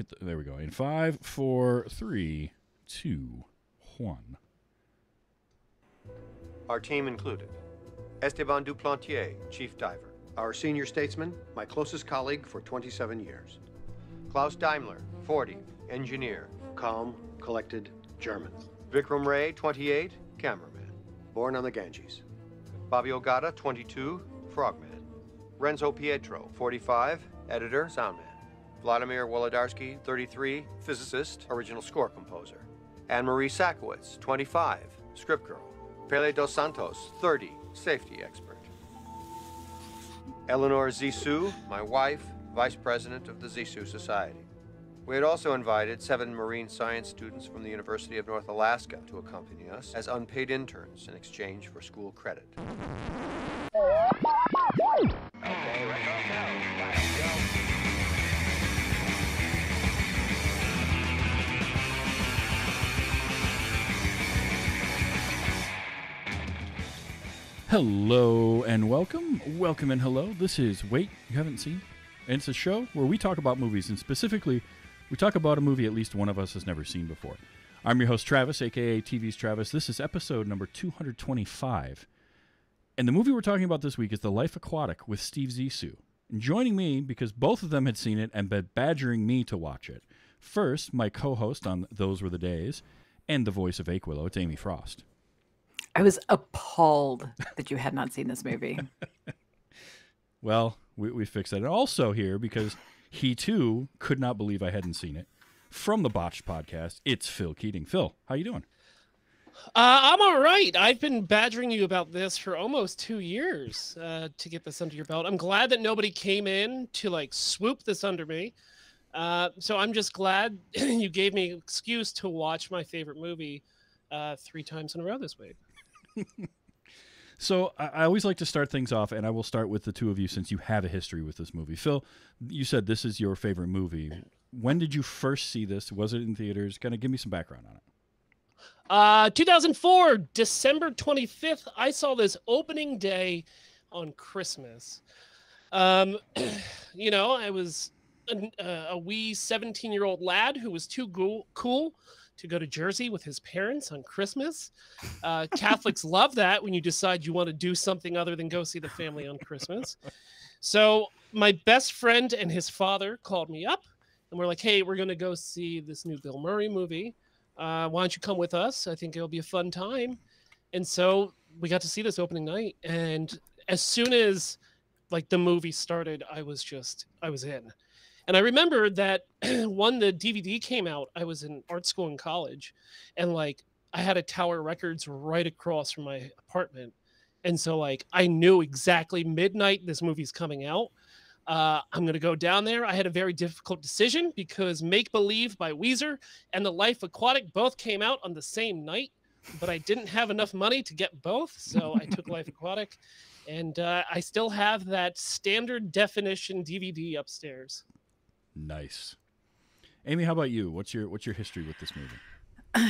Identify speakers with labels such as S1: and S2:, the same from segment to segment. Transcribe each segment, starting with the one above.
S1: hit the, there we go. In five, four, three, two, one.
S2: Our team included Esteban Duplantier, chief diver. Our senior statesman, my closest colleague for 27 years. Klaus Daimler, 40, engineer, calm, collected, German. Vikram Ray, 28, cameraman, born on the Ganges. Bobby Ogata, 22, frogman. Renzo Pietro, 45, editor, soundman. Vladimir Wolodarsky, 33, physicist, original score composer. Anne Marie Sakowitz, 25, script girl. Pele dos Santos, 30, safety expert. Eleanor Zissou, my wife, vice president of the Zissou Society. We had also invited seven marine science students from the University of North Alaska to accompany us as unpaid interns in exchange for school credit.
S3: Okay, right
S1: Hello and welcome. Welcome and hello. This is Wait, You Haven't Seen? And it's a show where we talk about movies, and specifically, we talk about a movie at least one of us has never seen before. I'm your host, Travis, aka TV's Travis. This is episode number 225. And the movie we're talking about this week is The Life Aquatic with Steve Zissou. And joining me, because both of them had seen it and been badgering me to watch it. First, my co host on Those Were the Days and the voice of Achewillow, it's Amy Frost.
S4: I was appalled that you had not seen this movie.
S1: Well, we, we fixed that. And also here, because he too could not believe I hadn't seen it, from the Botched podcast, it's Phil Keating. Phil, how you doing?
S5: Uh, I'm all right. I've been badgering you about this for almost two years uh, to get this under your belt. I'm glad that nobody came in to like swoop this under me. Uh, so I'm just glad you gave me an excuse to watch my favorite movie uh, three times in a row this week.
S1: So I, I always like to start things off, and I will start with the two of you since you have a history with this movie. Phil, you said this is your favorite movie. When did you first see this? Was it in theaters? Kind of give me some background on it.
S5: Uh, 2004, December 25th, I saw this opening day on Christmas. Um, you know, I was a, a wee 17 year old lad who was too cool to go to Jersey with his parents on Christmas. Uh, Catholics love that when you decide you want to do something other than go see the family on Christmas. So my best friend and his father called me up and we're like, hey, we're going to go see this new Bill Murray movie. Uh, why don't you come with us? I think it'll be a fun time. And so we got to see this opening night. And as soon as like the movie started, I was just, I was in. And I remember that when the DVD came out, I was in art school in college, and like I had a Tower Records right across from my apartment, and so like I knew exactly midnight this movie's coming out. Uh, I'm gonna go down there. I had a very difficult decision because Make Believe by Weezer and The Life Aquatic both came out on the same night, but I didn't have enough money to get both, so I took Life Aquatic, and uh, I still have that standard definition DVD upstairs.
S1: Nice. Amy, how about you? What's your what's your history with this movie?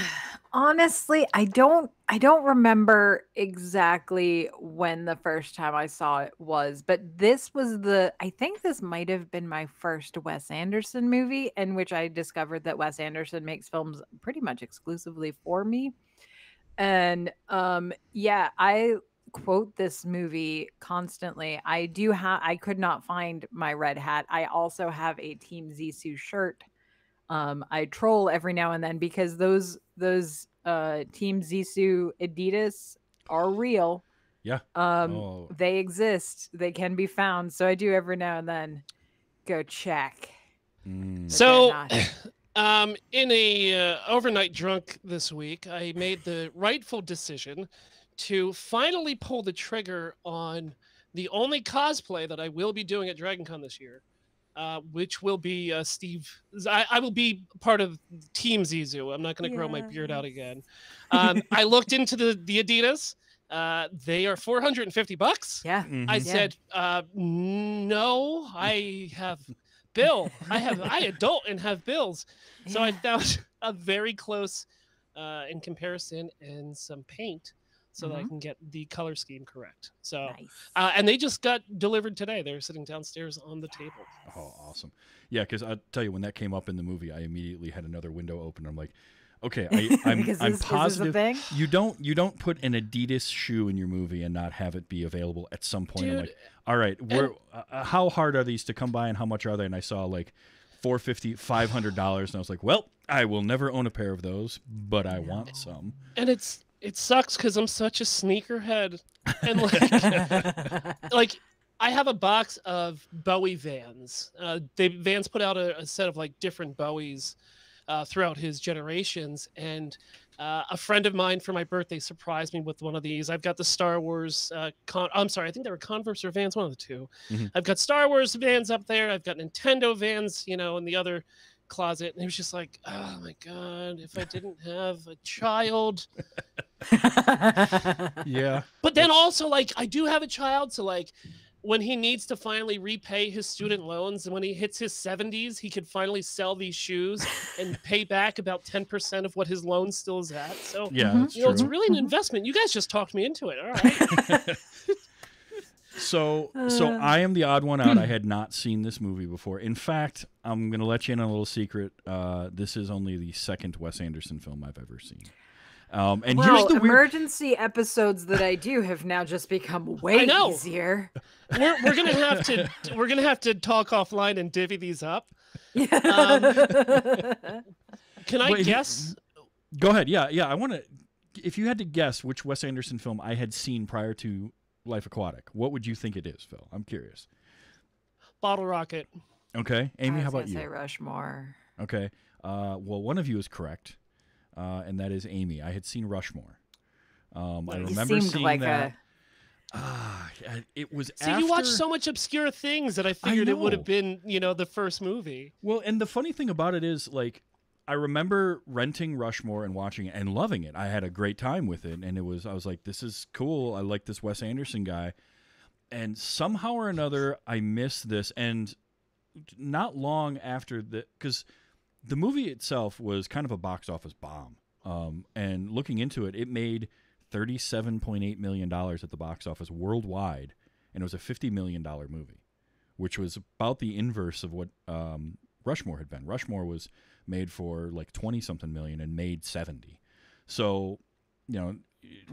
S4: Honestly, I don't I don't remember exactly when the first time I saw it was, but this was the I think this might have been my first Wes Anderson movie in which I discovered that Wes Anderson makes films pretty much exclusively for me. And um yeah, I quote this movie constantly. I do have I could not find my red hat. I also have a Team Zissou shirt. Um I troll every now and then because those those uh Team Zissou Adidas are real.
S1: Yeah.
S4: Um
S1: Oh.
S4: they exist. They can be found. So I do every now and then go check.
S1: Mm.
S5: So- Um, in a uh, overnight drunk this week, I made the rightful decision to finally pull the trigger on the only cosplay that I will be doing at DragonCon this year, uh, which will be uh, Steve. I, I will be part of Team Zissou. I'm not going to grow my beard out again. Um, I looked into the the Adidas. Uh, they are 450 bucks.
S4: yeah.
S5: I
S1: Mhm.
S4: Yeah.
S5: said, uh, no, I have bill. I have I adult and have bills. So I found a very close uh, in comparison and some paint so that I
S4: Mhm.
S5: can get the color scheme correct. So,
S4: Nice.
S5: uh, and they just got delivered today. They're sitting downstairs on the table.
S1: Oh, awesome. Yeah, because I tell you, when that came up in the movie, I immediately had another window open. I'm like, okay, I, I'm,
S4: Because
S1: I'm
S4: this- is this a
S1: positive.
S4: thing?
S1: You don't you don't put an Adidas shoe in your movie and not have it be available at some point. I'm like, all right, where, uh, uh, how hard are these to come by and how much are they? And I saw like 450 500 dollars and I was like, well, I will never own a pair of those, but I want some.
S5: And it's it sucks because I'm such a sneakerhead, and like like I have a box of Bowie Vans. Uh, they Vans put out a, a set of like different Bowies uh, throughout his generations, and uh, a friend of mine for my birthday surprised me with one of these. I've got the Star Wars. Uh, con- I'm sorry, I think they were Converse or Vans, one of the 2 i
S1: Mhm.
S5: I've got Star Wars Vans up there. I've got Nintendo Vans, you know, and the other closet, and he was just like, "Oh my god, if I didn't have a child."
S1: Yeah.
S5: But then also like I do have a child, so like when he needs to finally repay his student loans and when he hits his 70s, he could finally sell these shoes and pay back about 10% of what his loan still is at. So
S1: Yeah,
S4: Mhm.
S5: you know, it's really an investment. You guys just talked me into it. All right.
S1: So, so
S4: Uh.
S1: I am the odd one out. I had not seen this movie before. In fact, I'm going to let you in on a little secret. Uh, this is only the second Wes Anderson film I've ever seen. Um, and
S4: well,
S1: here's the weird.
S4: emergency episodes that I do have now just become way easier.
S5: we're, we're gonna have to we're gonna have to talk offline and divvy these up.
S4: Um,
S5: Can I
S1: Wait,
S5: guess?
S1: Go ahead. Yeah, yeah. I want to. If you had to guess which Wes Anderson film I had seen prior to Life Aquatic, what would you think it is, Phil? I'm curious.
S5: Bottle Rocket.
S1: Okay, Amy, how about
S4: gonna
S1: you?
S4: Say Rushmore.
S1: Okay. Uh, well, one of you is correct, uh, and that is Amy. I had seen Rushmore. Um, I
S5: You
S4: You
S1: remember
S4: seemed
S1: seeing
S4: like
S1: that.
S4: a
S1: Ah, yeah, it was
S5: See,
S1: after.
S5: you watch so much obscure things that I figured it would have been, you know, the first movie.
S1: Well, and the funny thing about it is, like, I remember renting Rushmore and watching it and loving it. I had a great time with it, and it was I was like, "This is cool. I like this Wes Anderson guy." And somehow or another, I missed this. And not long after the, because the movie itself was kind of a box office bomb. Um, and looking into it, it made thirty-seven point eight million dollars at the box office worldwide, and it was a fifty million dollar movie, which was about the inverse of what um, Rushmore had been. Rushmore was made for like twenty something million and made seventy. So, you know,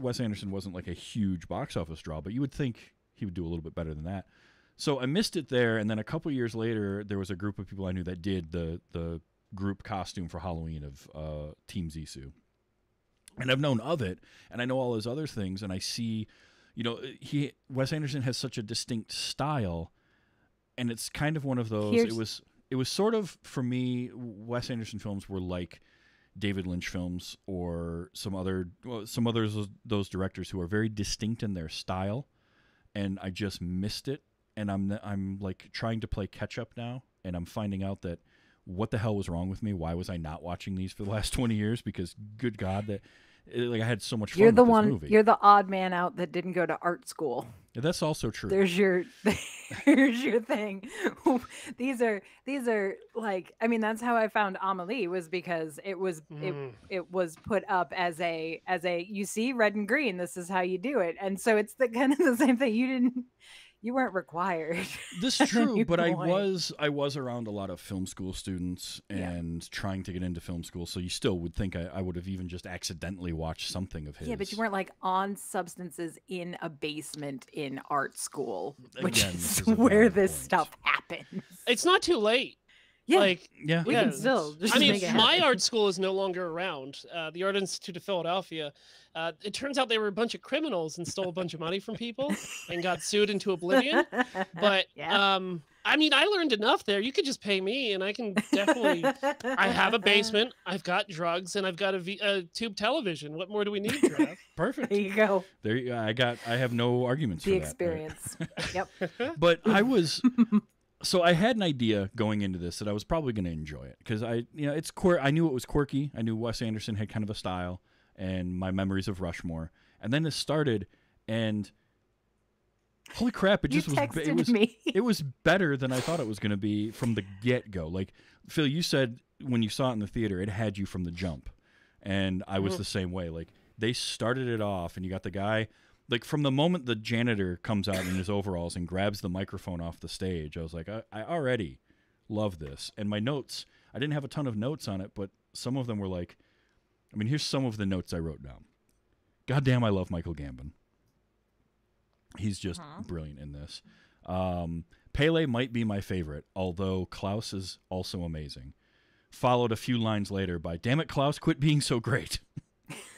S1: Wes Anderson wasn't like a huge box office draw, but you would think he would do a little bit better than that. So I missed it there, and then a couple years later, there was a group of people I knew that did the the group costume for Halloween of uh, Team Zissou, and I've known of it, and I know all his other things, and I see, you know, he Wes Anderson has such a distinct style, and it's kind of one of those.
S4: Here's-
S1: it was it was sort of for me. Wes Anderson films were like David Lynch films or some other well, some others those directors who are very distinct in their style, and I just missed it. And I'm I'm like trying to play catch up now, and I'm finding out that what the hell was wrong with me? Why was I not watching these for the last twenty years? Because good God, that like I had so much fun.
S4: You're the one.
S1: Movie.
S4: You're the odd man out that didn't go to art school.
S1: That's also true.
S4: There's your there's your thing. these are these are like I mean that's how I found Amelie was because it was it
S5: Mm.
S4: it was put up as a as a you see red and green this is how you do it and so it's the kind of the same thing you didn't you weren't required.
S1: This is true,
S4: any
S1: but I was I was around a lot of film school students
S4: Yeah.
S1: and trying to get into film school, so you still would think I, I would have even just accidentally watched something of his.
S4: Yeah, but you weren't like on substances in a basement in art school, which
S1: Again,
S4: is
S1: is
S4: where this
S1: point.
S4: stuff happens.
S5: It's not too late.
S4: Yeah,
S5: Like
S1: Yeah,
S4: we
S5: yeah,
S4: can still just
S5: I mean, my art school is no longer around. Uh, the Art Institute of Philadelphia. Uh, it turns out they were a bunch of criminals and stole a bunch of money from people and got sued into oblivion. But
S4: Yeah.
S5: um, I mean, I learned enough there. You could just pay me, and I can definitely. I have a basement. I've got drugs, and I've got a, v- a tube television. What more do we need, Trev?
S1: perfect.
S4: There you go.
S1: There, you, I got. I have no arguments
S4: The
S1: for that. there.
S4: experience. yep.
S1: but I was so I had an idea going into this that I was probably going to enjoy it because I you know it's quir- I knew it was quirky. I knew Wes Anderson had kind of a style and my memories of Rushmore. And then it started and holy crap, it
S4: You
S1: just was it was
S4: me.
S1: it was better than I thought it was going to be from the get-go. Like Phil, you said when you saw it in the theater, it had you from the jump. And I was
S5: Mhm.
S1: the same way. Like they started it off, and you got the guy like from the moment the janitor comes out in his overalls and grabs the microphone off the stage. I was like, I, I already love this. And my notes, I didn't have a ton of notes on it, but some of them were like, I mean, here's some of the notes I wrote down. Goddamn, I love Michael Gambon. He's just
S4: Uh-huh.
S1: brilliant in this. Um, Pele might be my favorite, although Klaus is also amazing. Followed a few lines later by "Damn it, Klaus, quit being so great."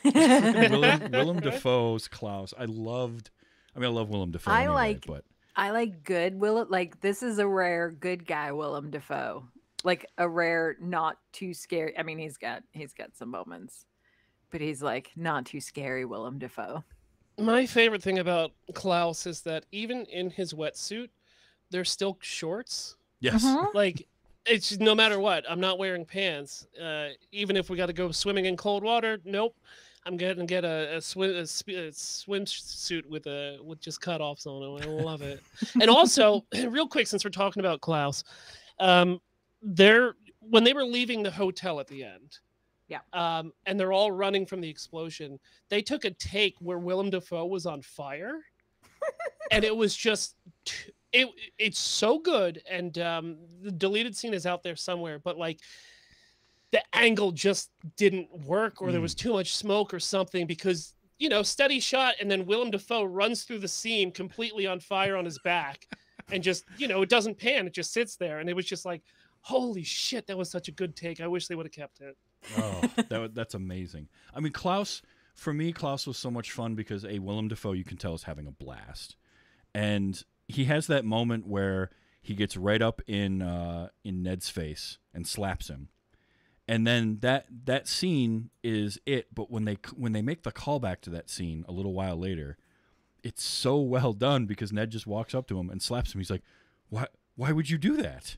S1: Willem, Willem Dafoe's Klaus. I loved. I mean, I love Willem Dafoe.
S4: I
S1: anyway,
S4: like-
S1: but
S4: I like good Will like this is a rare good guy Willem Dafoe. Like a rare not too scary. I mean, he's got he's got some moments. But he's like not too scary Willem Dafoe.
S5: My favorite thing about Klaus is that even in his wetsuit, there's still shorts.
S1: yes,
S4: Mhm.
S5: Like it's no matter what, I'm not wearing pants. Uh, even if we got to go swimming in cold water, nope. I'm gonna get a, a swim a, sp- a swimsuit with a with just cutoffs on it. I love it. and also, real quick, since we're talking about Klaus, um, they're when they were leaving the hotel at the end.
S4: Yeah.
S5: Um, and they're all running from the explosion. They took a take where Willem Dafoe was on fire, and it was just t- it. It's so good, and um, the deleted scene is out there somewhere. But like, the angle just didn't work, or there was too much smoke or something because you know, steady shot, and then Willem Dafoe runs through the scene completely on fire on his back, and just you know, it doesn't pan; it just sits there, and it was just like, holy shit, that was such a good take. I wish they would have kept it.
S1: oh, that, that's amazing. I mean, Klaus, for me, Klaus was so much fun because a Willem Dafoe, you can tell, is having a blast, and he has that moment where he gets right up in uh, in Ned's face and slaps him, and then that that scene is it. But when they when they make the callback to that scene a little while later, it's so well done because Ned just walks up to him and slaps him. He's like, "Why? Why would you do that?"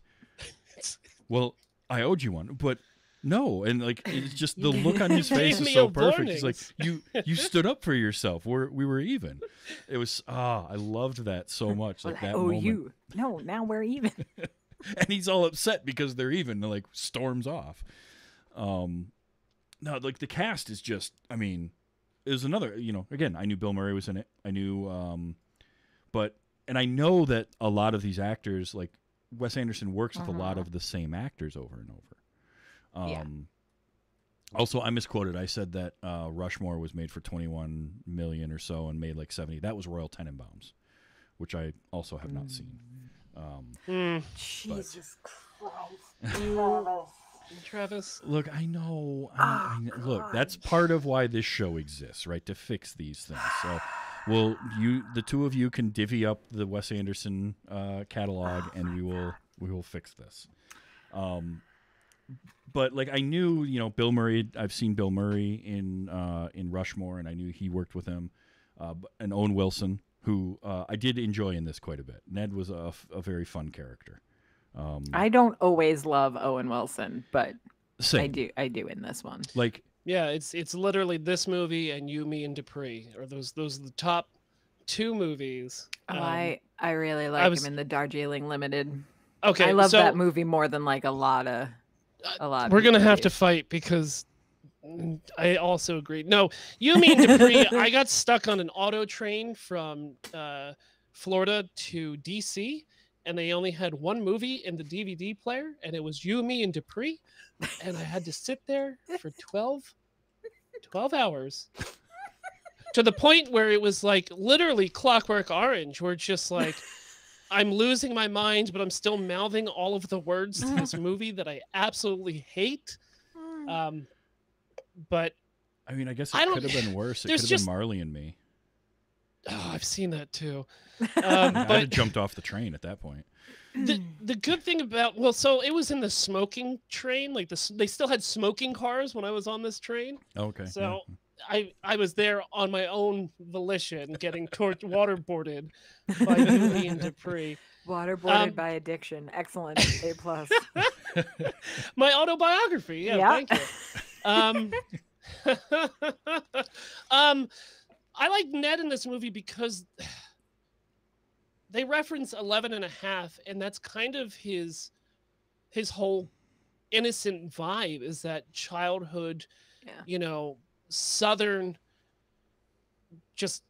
S1: well, I owed you one, but no, and like it's just the look on his face is so perfect. He's like, you you stood up for yourself. We're we were even. It was ah, I loved that so much. Like that
S4: Oh,
S1: moment,
S4: you. No, now we're even.
S1: and he's all upset because they're even. And like storms off. Um, no, like the cast is just. I mean, is another. You know, again, I knew Bill Murray was in it. I knew, um, but and I know that a lot of these actors, like Wes Anderson, works with a lot
S4: Mhm.
S1: of the same actors over and over. Um,
S4: Yeah.
S1: Also, I misquoted. I said that uh, Rushmore was made for 21 million or so and made like 70. That was Royal Tenenbaums, which I also have not seen. Um,
S5: Hmm,
S4: Jesus Christ.
S5: Travis.
S1: look, I know. I, I kn- look, that's part of why this show exists, right? To fix these things. So, well, you, the two of you, can divvy up the Wes Anderson uh, catalog, and we will we will fix this. Um, but like I knew, you know, Bill Murray. I've seen Bill Murray in uh, in Rushmore, and I knew he worked with him. Uh, and Owen Wilson, who uh, I did enjoy in this quite a bit. Ned was a, f- a very fun character. Um,
S4: I don't always love Owen Wilson, but I do I do in this one.
S1: Like
S5: Yeah, it's it's literally this movie and You, Me, and Dupree, or those those are the top two movies.
S4: Oh,
S5: Um,
S4: I I really like
S5: was-
S4: him in the Darjeeling Limited.
S5: okay.
S4: I love
S5: so,
S4: that movie more than like a lot of a lot.
S5: We're gonna have to fight because I also agree. No, you mean Dupree? I got stuck on an auto train from uh, Florida to DC, and they only had one movie in the DVD player, and it was you, me, and Dupree, and I had to sit there for 12, 12 hours. To the point where it was like literally clockwork orange, where it's just like I'm losing my mind, but I'm still mouthing all of the words to this movie that I absolutely hate. Um, but
S1: I mean, I guess it
S5: don't-
S1: could have been worse. It could have
S5: just-
S1: been Marley and me.
S5: oh, I've seen that too.
S1: I
S5: Um,
S1: would have
S5: but
S1: jumped off the train at that point.
S5: the the good thing about well, so it was in the smoking train. Like this, they still had smoking cars when I was on this train.
S1: Okay. yeah.
S5: I I was there on my own volition, getting tor- waterboarded by Julie and Dupree.
S4: Waterboarded
S5: Um,
S4: by addiction. Excellent. A plus.
S5: my autobiography. Yeah,
S4: Yeah.
S5: thank you. Um, um, I like Ned in this movie because they reference 11 and a half, and that's kind of his his whole innocent vibe is that childhood,
S4: Yeah.
S5: you know, southern just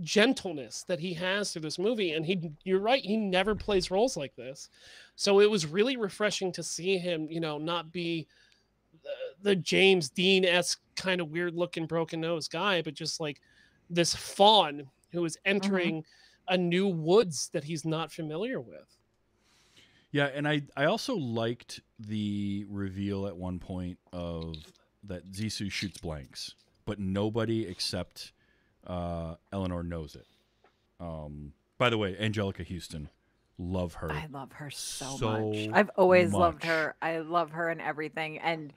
S5: gentleness that he has through this movie. And he you're right he never plays roles like this. So it was really refreshing to see him you know not be the, the james dean-esque kind of weird looking broken nose guy but just like this fawn who is mm-hmm. entering a new woods that he's not familiar with.
S1: Yeah, and I I also liked the reveal at one point of that Zissou shoots blanks, but nobody except uh, Eleanor knows it. Um, by the way, Anjelica Huston, love her.
S4: I love her so,
S1: so
S4: much. I've always loved her. I love her in everything. And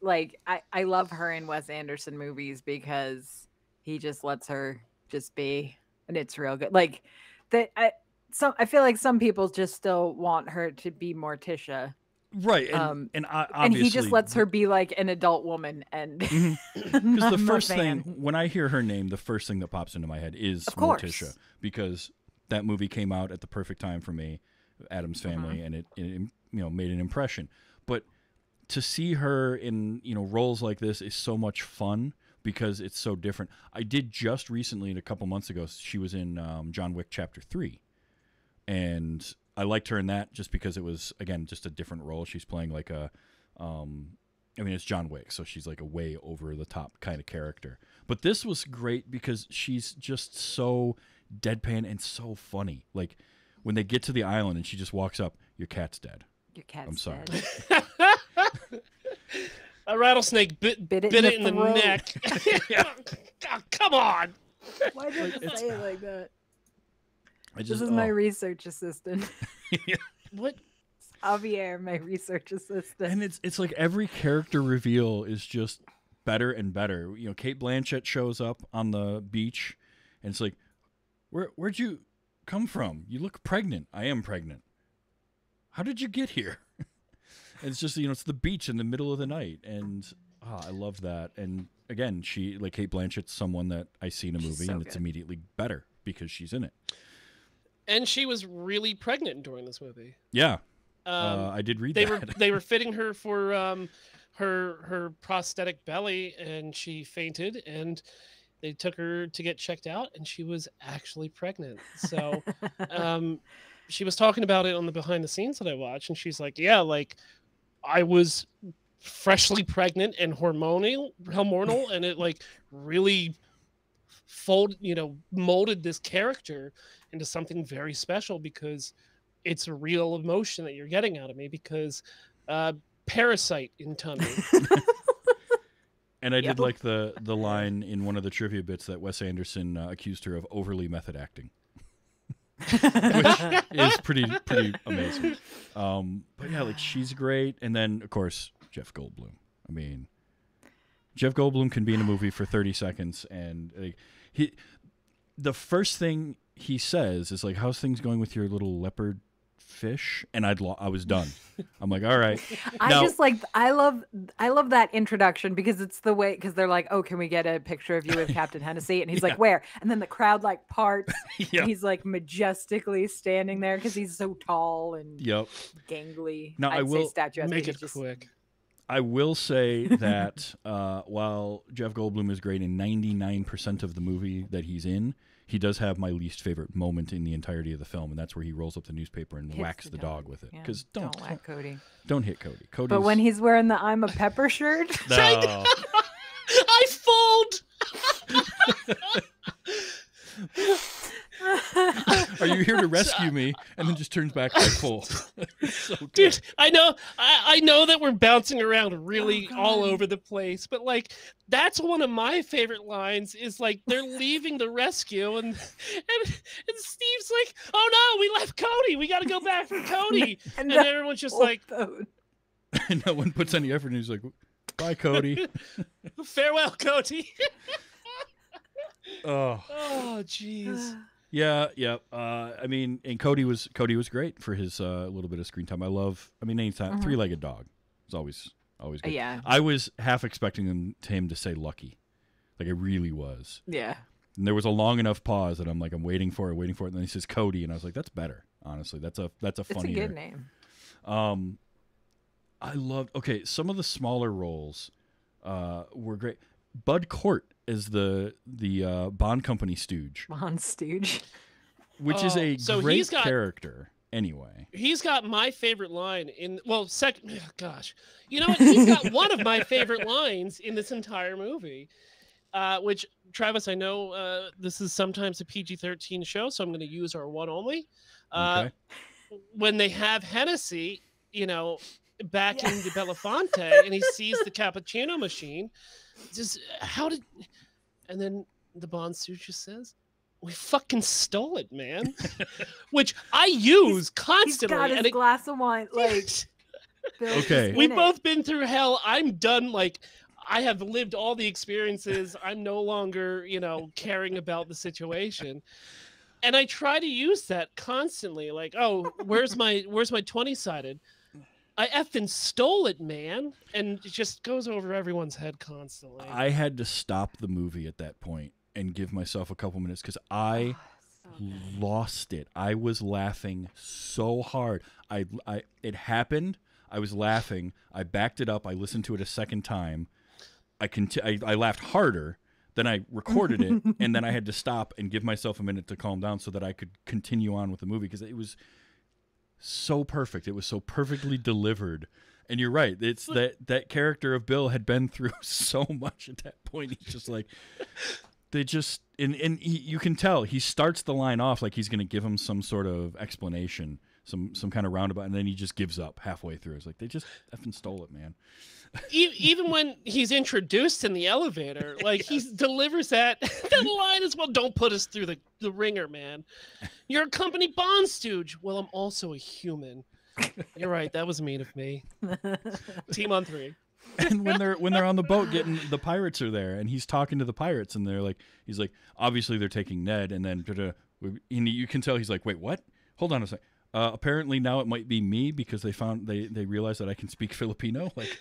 S4: like I, I love her in Wes Anderson movies because he just lets her just be and it's real good. Like that I some I feel like some people just still want her to be Morticia.
S1: Right, and
S4: um,
S1: and, I,
S4: And he just lets her be like an adult woman and.
S1: Because the first thing when I hear her name, the first thing that pops into my head is Morticia because that movie came out at the perfect time for me, Addams
S4: Mm-hmm.
S1: Family, and it, it you know made an impression. But to see her in you know roles like this is so much fun because it's so different. I did just recently, a couple months ago, she was in um, John Wick Chapter Three, and I liked her in that just because it was again just a different role. She's playing like a um, I mean, it's John Wick, so she's like a way over the top kind of character. But this was great because she's just so deadpan and so funny. Like when they get to the island and she just walks up, your cat's dead.
S4: your cat's
S1: I'm sorry.
S4: dead.
S5: a rattlesnake bit,
S4: Bit it
S5: bit
S4: in
S5: it in
S4: the
S5: the neck Oh, come on
S4: Why did you
S1: it's-
S4: say it like that?
S1: I
S4: This
S1: just
S4: is my
S1: oh.
S4: research assistant.
S5: what
S4: Javier, my research assistant.
S1: and it's it's like every character reveal is just better and better. You know, Cate Blanchett shows up on the beach, and it's like, where where'd you come from? You look pregnant. I am pregnant. How did you get here? And it's just you know it's the beach in the middle of the night, and ah, I love that. And again, she like Cate Blanchett's someone that I see in a movie,
S4: so
S1: and it's
S4: good.
S1: immediately better because she's in it.
S5: And she was really pregnant during this movie.
S1: Yeah,
S5: um,
S1: uh, I did read
S5: they
S1: that.
S5: were they were fitting her for um her her prosthetic belly and she fainted and they took her to get checked out and she was actually pregnant. So um she was talking about it on the behind the scenes that i watched and she's like yeah like i was freshly pregnant and hormonal hormonal and it like really fold you know molded this character into something very special because it's a real emotion that you're getting out of me because uh parasite in tummy
S1: And I did like the the line in one of the trivia bits that Wes Anderson uh, accused her of overly method acting, which is pretty pretty amazing. Um, but yeah, like she's great, and then of course Jeff Goldblum. I mean, Jeff Goldblum can be in a movie for thirty seconds, and like, he, the first thing he says is like, "How's things going with your little leopard fish?" And I'd lo- I was done. I'm like, "All right."
S4: I
S1: Now-
S4: just like I love I love that introduction because it's the way because they're like, oh, can we get a picture of you with Captain Hennessy? And he's
S1: Yeah.
S4: like, where? And then the crowd like parts.
S1: yeah.
S4: and He's like majestically standing there because he's so tall and
S1: Yep.
S4: gangly.
S1: Now, I
S4: I'd say
S1: will
S4: statuesque.
S5: make it
S4: just-
S5: quick
S1: I will say that uh, while Jeff Goldblum is great in 99% of the movie that he's in, he does have my least favorite moment in the entirety of the film, and that's where he rolls up the newspaper and
S4: hits
S1: whacks the, dog. with it.
S4: Yeah,
S1: Because don't
S4: don't whack Cody.
S1: don't hit Cody. Cody.
S4: But when he's wearing the I'm a pepper shirt,
S1: no.
S5: i fold
S1: are you here to rescue me? And then just turns back like full. so
S5: dude i know I, I know that we're bouncing around really all over the place but like that's one of my favorite lines is like they're leaving the rescue and and, and steve's like oh no we left cody we got to go back for cody and
S4: the
S5: everyone's just like
S4: boat.
S1: And no one puts any effort, and he's like, "Bye, Cody."
S5: farewell cody
S1: oh.
S5: oh jeez
S1: Yeah, yeah. Uh, I mean, and Cody was Cody was great for his uh, little bit of screen time. I love. I mean, anytime
S4: Mhm.
S1: three-legged dog is always always good.
S4: yeah,
S1: I was half expecting him, to him to say lucky, like I really was.
S4: yeah.
S1: And there was a long enough pause that I'm like, I'm waiting for it, waiting for it. And then he says Cody, and I was like, that's better. Honestly, that's a that's a
S4: It's a good name.
S1: Um, I loved. Okay, some of the smaller roles uh, were great. Bud Cort as the the uh, Bond company stooge,
S4: Bond Stooge.
S1: which is
S5: Oh,
S1: a
S5: so
S1: great
S5: he's got-
S1: character. Anyway,
S5: He's got my favorite line in well, second gosh. You know what? He's got one of my favorite lines in this entire movie. Uh, which Travis, I know uh, this is sometimes a PG-13 show, so I'm going to use our one only. Uh,
S1: okay.
S5: when they have Hennessy, you know, back
S4: Yeah.
S5: in the Belafonte, and he sees the cappuccino machine. Just how did? And then the Bond suit just says, "We fucking stole it, man," which I use
S4: He's
S5: constantly.
S4: got his
S5: and it,
S4: glass of wine. Like
S1: Okay.
S5: we've both been through hell. I'm done. Like I have lived all the experiences. I'm no longer, you know, caring about the situation. And I try to use that constantly. Like, oh, where's my where's my 20 sided? I effing stole it, man. And it just goes over everyone's head constantly.
S1: I had to stop the movie at that point and give myself a couple minutes because I oh,
S4: So oh,
S1: lost it. I was laughing so hard. I, I it happened. I was laughing. I backed it up. I listened to it a second time. I conti- I, I laughed harder. Then I recorded it, and then I had to stop and give myself a minute to calm down so that I could continue on with the movie because it was so perfect. It was so perfectly delivered. And you're right. It's that that character of Bill had been through so much at that point. He's just like they just and and he, you can tell he starts the line off like he's going to give him some sort of explanation, some some kind of roundabout, and then he just gives up halfway through. It's like they just effing stole it, man.
S5: E- even when he's introduced in the elevator, like he delivers that that line as well. Don't put us through the, the ringer, man. You're a company bond stooge. Well, I'm also a human. You're right. That was mean of me. Team on three.
S1: and when they're when they're on the boat getting the pirates are there and he's talking to the pirates and they're like he's like obviously they're taking Ned and then and you can tell he's like wait what hold on a second uh, apparently now it might be me because they found they they realize that I can speak Filipino like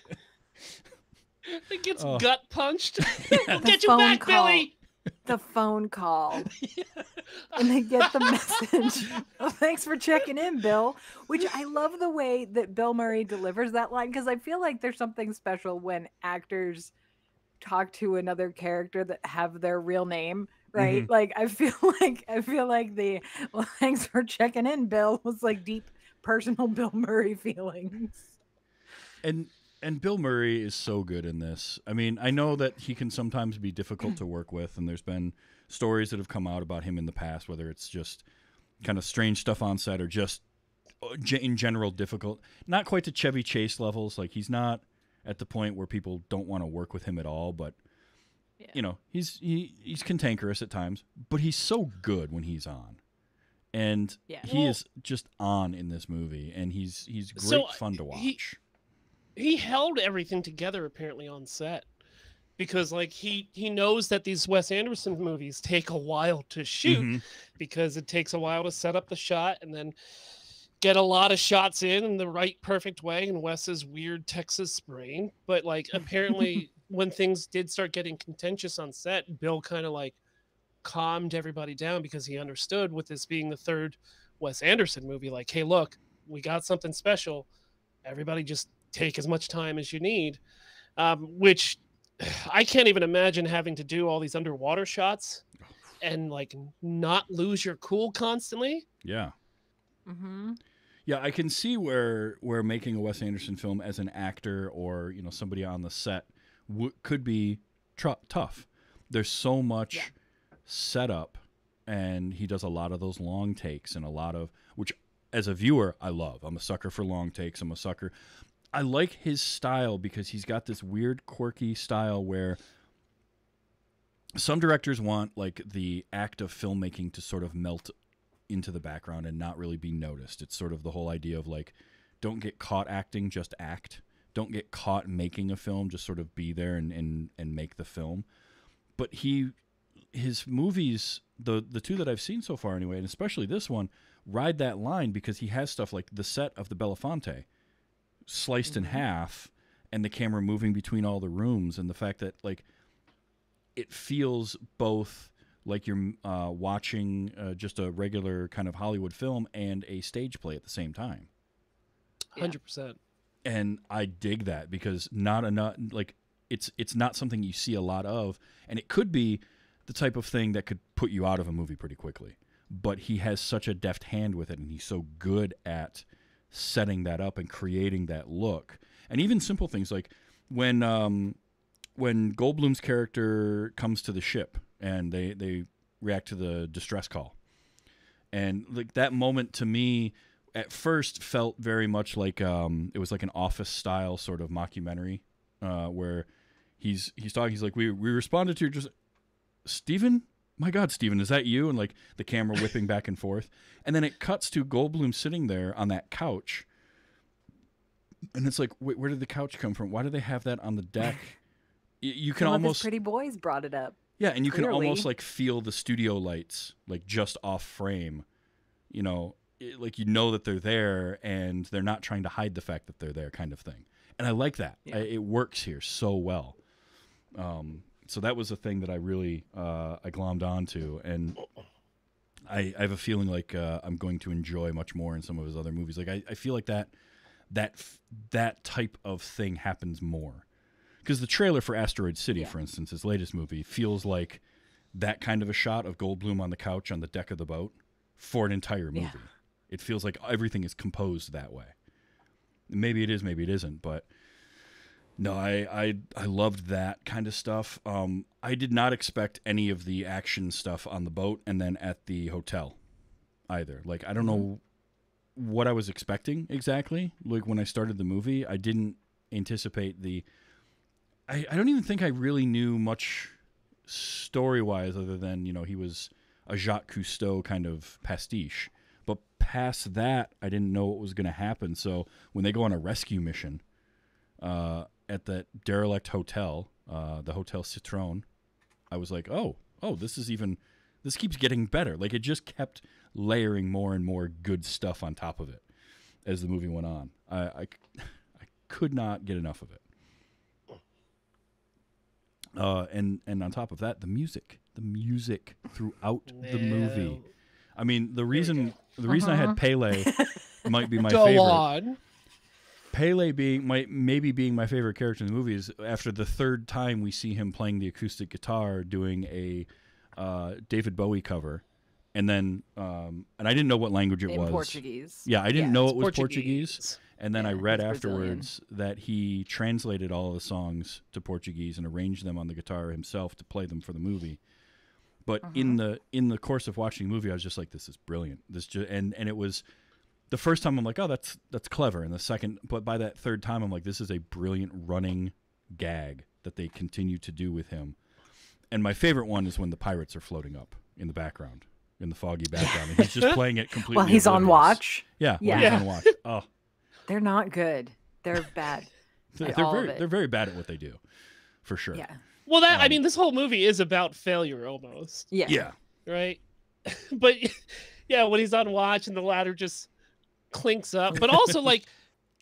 S5: It gets
S1: Oh.
S5: gut punched. we'll
S4: The
S5: get you back,
S4: call.
S5: Billy.
S4: the phone call and they get the message oh, thanks for checking in bill which i love the way that bill murray delivers that line because i feel like there's something special when actors talk to another character that have their real name right mm-hmm. like i feel like i feel like the well thanks for checking in bill was like deep personal bill murray feelings
S1: and and Bill Murray is so good in this. I mean, I know that he can sometimes be difficult to work with, and there's been stories that have come out about him in the past, whether it's just kind of strange stuff on set or just uh, in general difficult. Not quite to Chevy Chase levels. Like he's not at the point where people don't want to work with him at all, but
S4: Yeah.
S1: you know, he's he, he's cantankerous at times, but he's so good when he's on. And
S4: Yeah.
S1: he
S5: Well-
S1: is just on in this movie, and he's he's great
S5: So,
S1: fun to watch.
S5: he- he held everything together apparently on set because like he he knows that these Wes Anderson movies take a while to shoot
S1: Mhm.
S5: because it takes a while to set up the shot and then get a lot of shots in in the right perfect way in Wes's weird Texas brain but like apparently when things did start getting contentious on set Bill kind of like calmed everybody down because he understood with this being the third Wes Anderson movie like hey look we got something special everybody just take as much time as you need um, which i can't even imagine having to do all these underwater shots and like not lose your cool constantly
S1: Yeah.
S4: mm-hmm.
S1: Yeah, I can see where where making a Wes Anderson film as an actor or you know somebody on the set w- could be tr- tough. There's so much
S4: Yeah.
S1: setup, and he does a lot of those long takes and a lot of which, as a viewer, I love. I'm a sucker for long takes. I'm a sucker. I like his style because he's got this weird, quirky style where some directors want like the act of filmmaking to sort of melt into the background and not really be noticed. It's sort of the whole idea of like, don't get caught acting, just act. Don't get caught making a film, just sort of be there and, and, and make the film. But he, his movies, the the two that I've seen so far anyway, and especially this one, ride that line because he has stuff like the set of the Belafonte sliced in half and the camera moving between all the rooms and the fact that like it feels both like you're uh, watching uh, just a regular kind of Hollywood film and a stage play at the same time.
S4: Yeah.
S5: 100%
S1: And I dig that because not enough, like it's it's not something you see a lot of, and it could be the type of thing that could put you out of a movie pretty quickly. But he has such a deft hand with it, and he's so good at setting that up and creating that look, and even simple things like when um, when Goldblum's character comes to the ship and they they react to the distress call, and like that moment to me at first felt very much like um, it was like an office style sort of mockumentary uh, where he's he's talking he's like we we responded to your just Steven my god Steven is that you and like the camera whipping back and forth and then it cuts to Goldblum sitting there on that couch and it's like wait, where did the couch come from why do they have that on the deck you can
S4: Some of his
S1: almost
S4: pretty boys brought it up.
S1: yeah, and you can almost like feel the studio lights like just off frame. You know, it, like you know that they're there and they're not trying to hide the fact that they're there kind of thing. And I like that. I, it works here so well. Um, so that was a thing that I really uh, I glommed onto and I, I have a feeling like uh, I'm going to enjoy much more in some of his other movies. Like I, I feel like that that that type of thing happens more because the trailer for Asteroid City, for instance, his latest movie, feels like that kind of a shot of Goldblum on the couch on the deck of the boat for an entire movie.
S4: Yeah.
S1: It feels like everything is composed that way. Maybe it is, maybe it isn't, but no, I I, I loved that kind of stuff. Um, I did not expect any of the action stuff on the boat and then at the hotel either. Like I don't know what I was expecting exactly. Like when I started the movie, I didn't anticipate the I, I don't even think I really knew much story wise other than, you know, he was a Jacques Cousteau kind of pastiche. But past that, I didn't know what was going to happen. So when they go on a rescue mission uh, at that derelict hotel, uh, the Hotel Citron, I was like, oh, oh, this is even, this keeps getting better. Like it just kept layering more and more good stuff on top of it as the movie went on. I, I, I could not get enough of it. Uh, and and on top of that, the music, the music throughout the movie. I mean, the reason the reason I had Pele might be my
S5: Go
S1: favorite.
S5: on.
S1: Pele being my maybe being my favorite character in the movie is after the third time we see him playing the acoustic guitar doing a uh, David Bowie cover, and then um, and I didn't know what language it
S4: in
S1: was.
S4: Portuguese.
S1: Yeah, I didn't
S4: Yeah,
S1: know it was Portuguese.
S5: Portuguese.
S1: And then I read
S4: he's Brazilian.
S1: afterwards that he translated all the songs to Portuguese and arranged them on the guitar himself to play them for the movie. But
S4: Uh-huh.
S1: in the in the course of watching the movie, I was just like, "This is brilliant." This ju- and and it was the first time I'm like, "Oh, that's that's clever," and the second, but by that third time, I'm like, "This is a brilliant running gag that they continue to do with him." And my favorite one is when the pirates are floating up in the background, in the foggy background, and he's just playing it completely.
S4: Well, he's on watch.
S1: Yeah, when
S4: Yeah.
S1: he's on watch. Oh,
S4: They're not good. They're bad.
S1: they're, they're very they're very bad at what they do, for sure.
S4: Yeah.
S5: Well, that I
S1: Um,
S5: mean, this whole movie is about failure almost,
S4: Yeah.
S1: Yeah.
S5: right? but yeah, when he's on watch and the ladder just clinks up, but also like.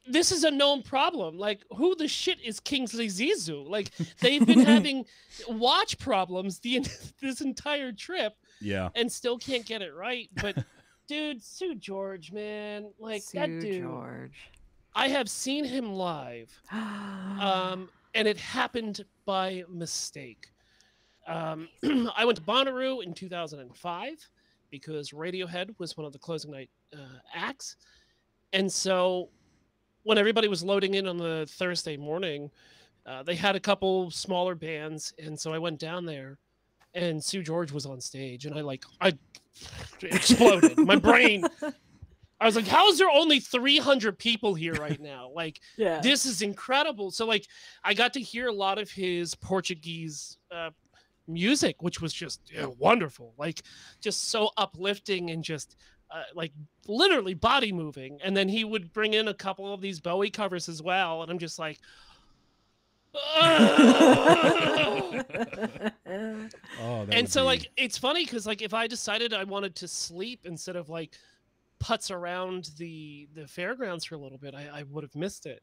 S5: This is a known problem. Like, who the shit is Kingsley Zissou? Like, they've been having watch problems the en- this entire trip,
S1: Yeah.
S5: and still can't get it right. But, dude, Seu Jorge, man, like that
S4: Sue
S5: dude.
S4: George.
S5: I have seen him live, um, and it happened by mistake. Um, I went to Bonnaroo in 2005 because Radiohead was one of the closing night uh, acts, and so when everybody was loading in on the Thursday morning, uh, they had a couple smaller bands, and so I went down there, and Seu Jorge was on stage, and I like I exploded. My brain. I was like, "How is there only 300 people here right now? Like,
S4: yeah.
S5: this is incredible." So, like, I got to hear a lot of his Portuguese uh, music, which was just yeah, wonderful. Like, just so uplifting and just uh, like literally body moving. And then he would bring in a couple of these Bowie covers as well, and I'm just like.
S1: Oh,
S5: and so
S1: be-
S5: like it's funny because like if i decided i wanted to sleep instead of like putz around the the fairgrounds for a little bit i, I would have missed it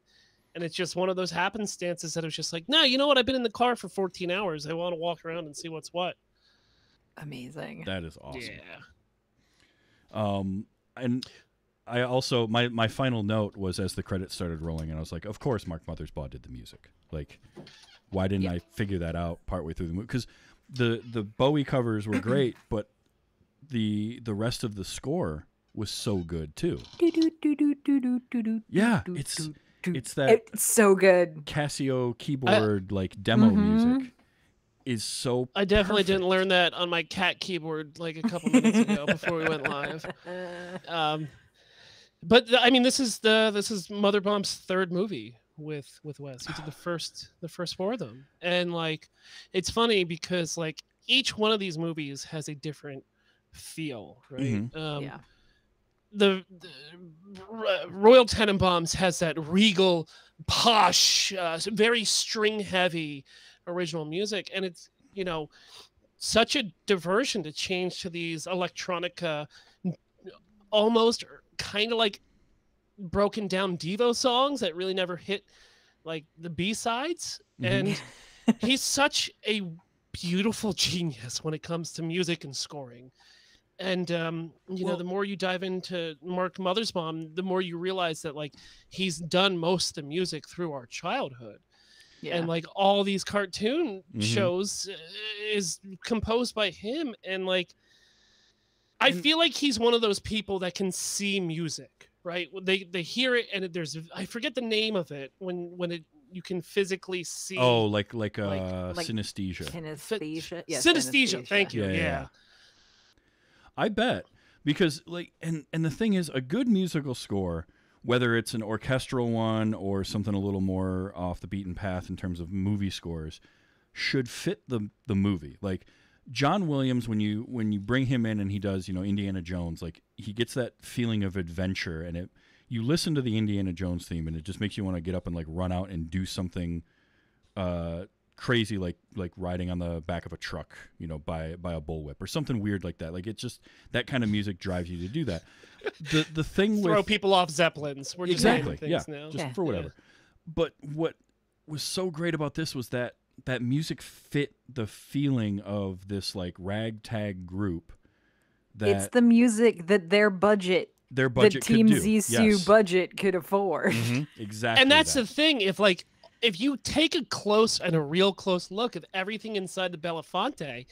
S5: and it's just one of those happenstances that was just like no you know what i've been in the car for 14 hours i want to walk around and see what's what
S4: Amazing.
S1: that is awesome.
S5: yeah
S1: Um, and I also my my final note was as the credits started rolling, and I was like, of course, Mark Mothersbaugh did the music. Like, why didn't I figure that out partway through the movie? Because the the Bowie covers were great, but the the rest of the score was so good too. Yeah, it's it's that
S4: It's so good.
S1: Casio keyboard like demo
S4: Mhm.
S1: music is so
S5: I definitely
S1: perfect.
S5: didn't learn that on my cat keyboard like a couple minutes ago before we went live. Um, but I mean, this is the this is Mothersbaugh's third movie with with Wes. He did the first the first four of them, and like, it's funny because like each one of these movies has a different feel, right?
S1: Mhm.
S5: Um,
S4: yeah.
S5: the, the R- Royal Tenenbaums has that regal, posh, uh, very string heavy original music, and it's you know such a diversion to change to these electronica, almost kind of like broken down Devo songs that really never hit like the B sides,
S1: Mhm.
S5: and he's such a beautiful genius when it comes to music and scoring. And um, you know, the more you dive into Mark Mothersbaugh, the more you realize that like he's done most of the music through our childhood,
S4: Yeah.
S5: and like all these cartoon
S1: Mhm.
S5: shows uh, is composed by him. And like, I
S1: And-
S5: feel like he's one of those people that can see music, right? They they hear it, and there's I forget the name of it when when it you can physically see.
S1: oh like like uh
S5: Like-
S4: like
S1: synesthesia.
S4: Kinesthesia. Yes,
S5: synesthesia. Thank you.
S1: Yeah,
S5: Yeah.
S1: yeah, yeah. I bet because like and and the thing is a good musical score whether it's an orchestral one or something a little more off the beaten path in terms of movie scores should fit the the movie. Like John Williams when you when you bring him in and he does you know Indiana Jones like he gets that feeling of adventure and it you listen to the Indiana Jones theme and it just makes you want to get up and like run out and do something uh crazy like like riding on the back of a truck you know by by a bullwhip or something weird like that like it's just that kind of music drives you to do that the the thing
S5: Throw
S1: with
S5: people off zeppelins. We're just
S1: exactly
S5: naming
S1: yeah
S5: now.
S1: just
S4: Yeah.
S1: for whatever but what was so great about this was that that music fit the feeling of this like ragtag group that
S4: It's the music that their budget,
S1: their budget
S4: the
S1: budget
S4: Team
S1: could do.
S4: Zissou
S1: yes.
S4: budget could afford.
S1: Mhm, exactly
S5: and that's
S1: that.
S5: the thing. If like if you take a close and a real close look at everything inside the Belafonte,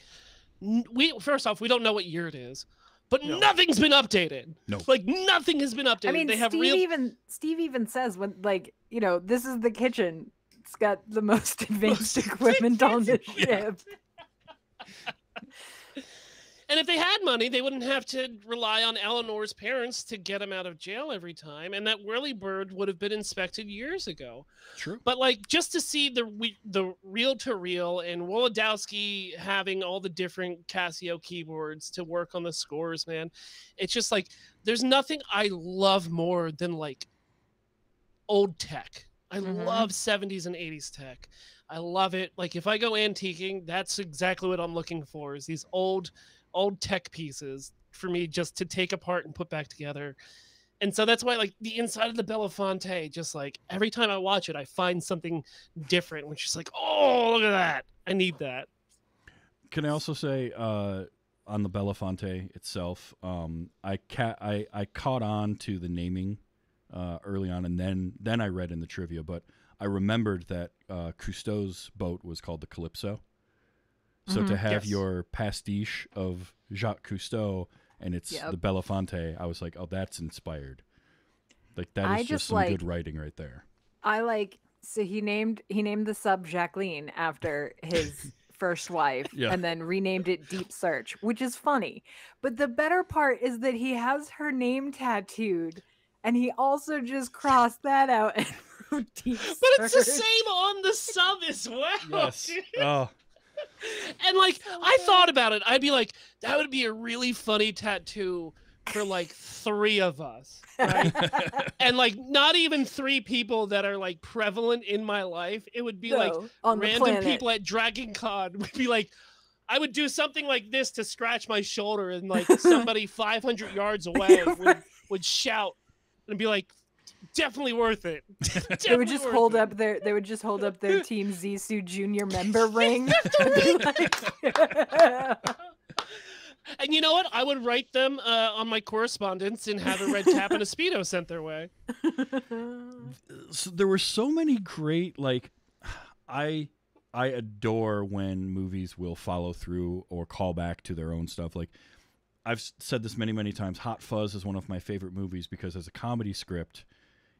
S5: we first off we don't know what year it is, but
S1: No.
S5: nothing's been updated.
S1: No.
S5: like nothing has been updated.
S4: I mean,
S5: they have
S4: Steve
S5: real.
S4: even Steve even says when like you know this is the kitchen. It's got the most advanced equipment on the
S1: Yeah.
S4: ship.
S5: And if they had money, they wouldn't have to rely on Eleanor's parents to get him out of jail every time, and that whirly bird would have been inspected years ago.
S1: true
S5: But like just to see the we- the reel to reel and Wolodarsky having all the different Casio keyboards to work on the scores, man, it's just like there's nothing I love more than like old tech. I
S4: Mhm.
S5: love 70s and 80s tech. I love it. Like if I go antiquing, that's exactly what I'm looking for is these old old tech pieces for me just to take apart and put back together. And so that's why like the inside of the Belafonte, just like every time I watch it, I find something different, which is like, oh look at that. I need that.
S1: Can I also say uh, on the Belafonte itself, um, I, ca- I I caught on to the naming uh, early on, and then then I read in the trivia, but I remembered that uh, Cousteau's boat was called the Calypso. So to
S4: Mhm.
S1: have
S5: Yes.
S1: your pastiche of Jacques Cousteau and it's
S4: Yep.
S1: the Belafonte, I was like, oh, that's inspired. Like that is
S4: I
S1: just,
S4: just
S1: some
S4: like-
S1: good writing right there.
S4: I like so he named he named the sub Jacqueline after his first wife
S1: Yeah.
S4: and then renamed it Deep Search, which is funny. But the better part is that he has her name tattooed and he also just crossed that out and wrote Deep
S5: But it's the same on the sub as well. dude.
S1: oh,
S5: And like
S4: So
S5: I thought about it, I'd be like, that would be a really funny tattoo for like three of us. Right? and like not even three people that are like prevalent in my life. It would be like random people at Dragon Con would be like, I would do something like this to scratch my shoulder, and like somebody 500 yards away would, would shout and be like, definitely worth it.
S4: They would just hold
S5: it."
S4: up their they would just hold up their team Zissou junior member ring. and be like-
S5: And you know what? I would write them uh, on my correspondence and have a red cap and a speedo sent their way.
S1: so there were so many great like I I adore when movies will follow through or call back to their own stuff. Like I've said this many many times. Hot Fuzz is one of my favorite movies because as a comedy script,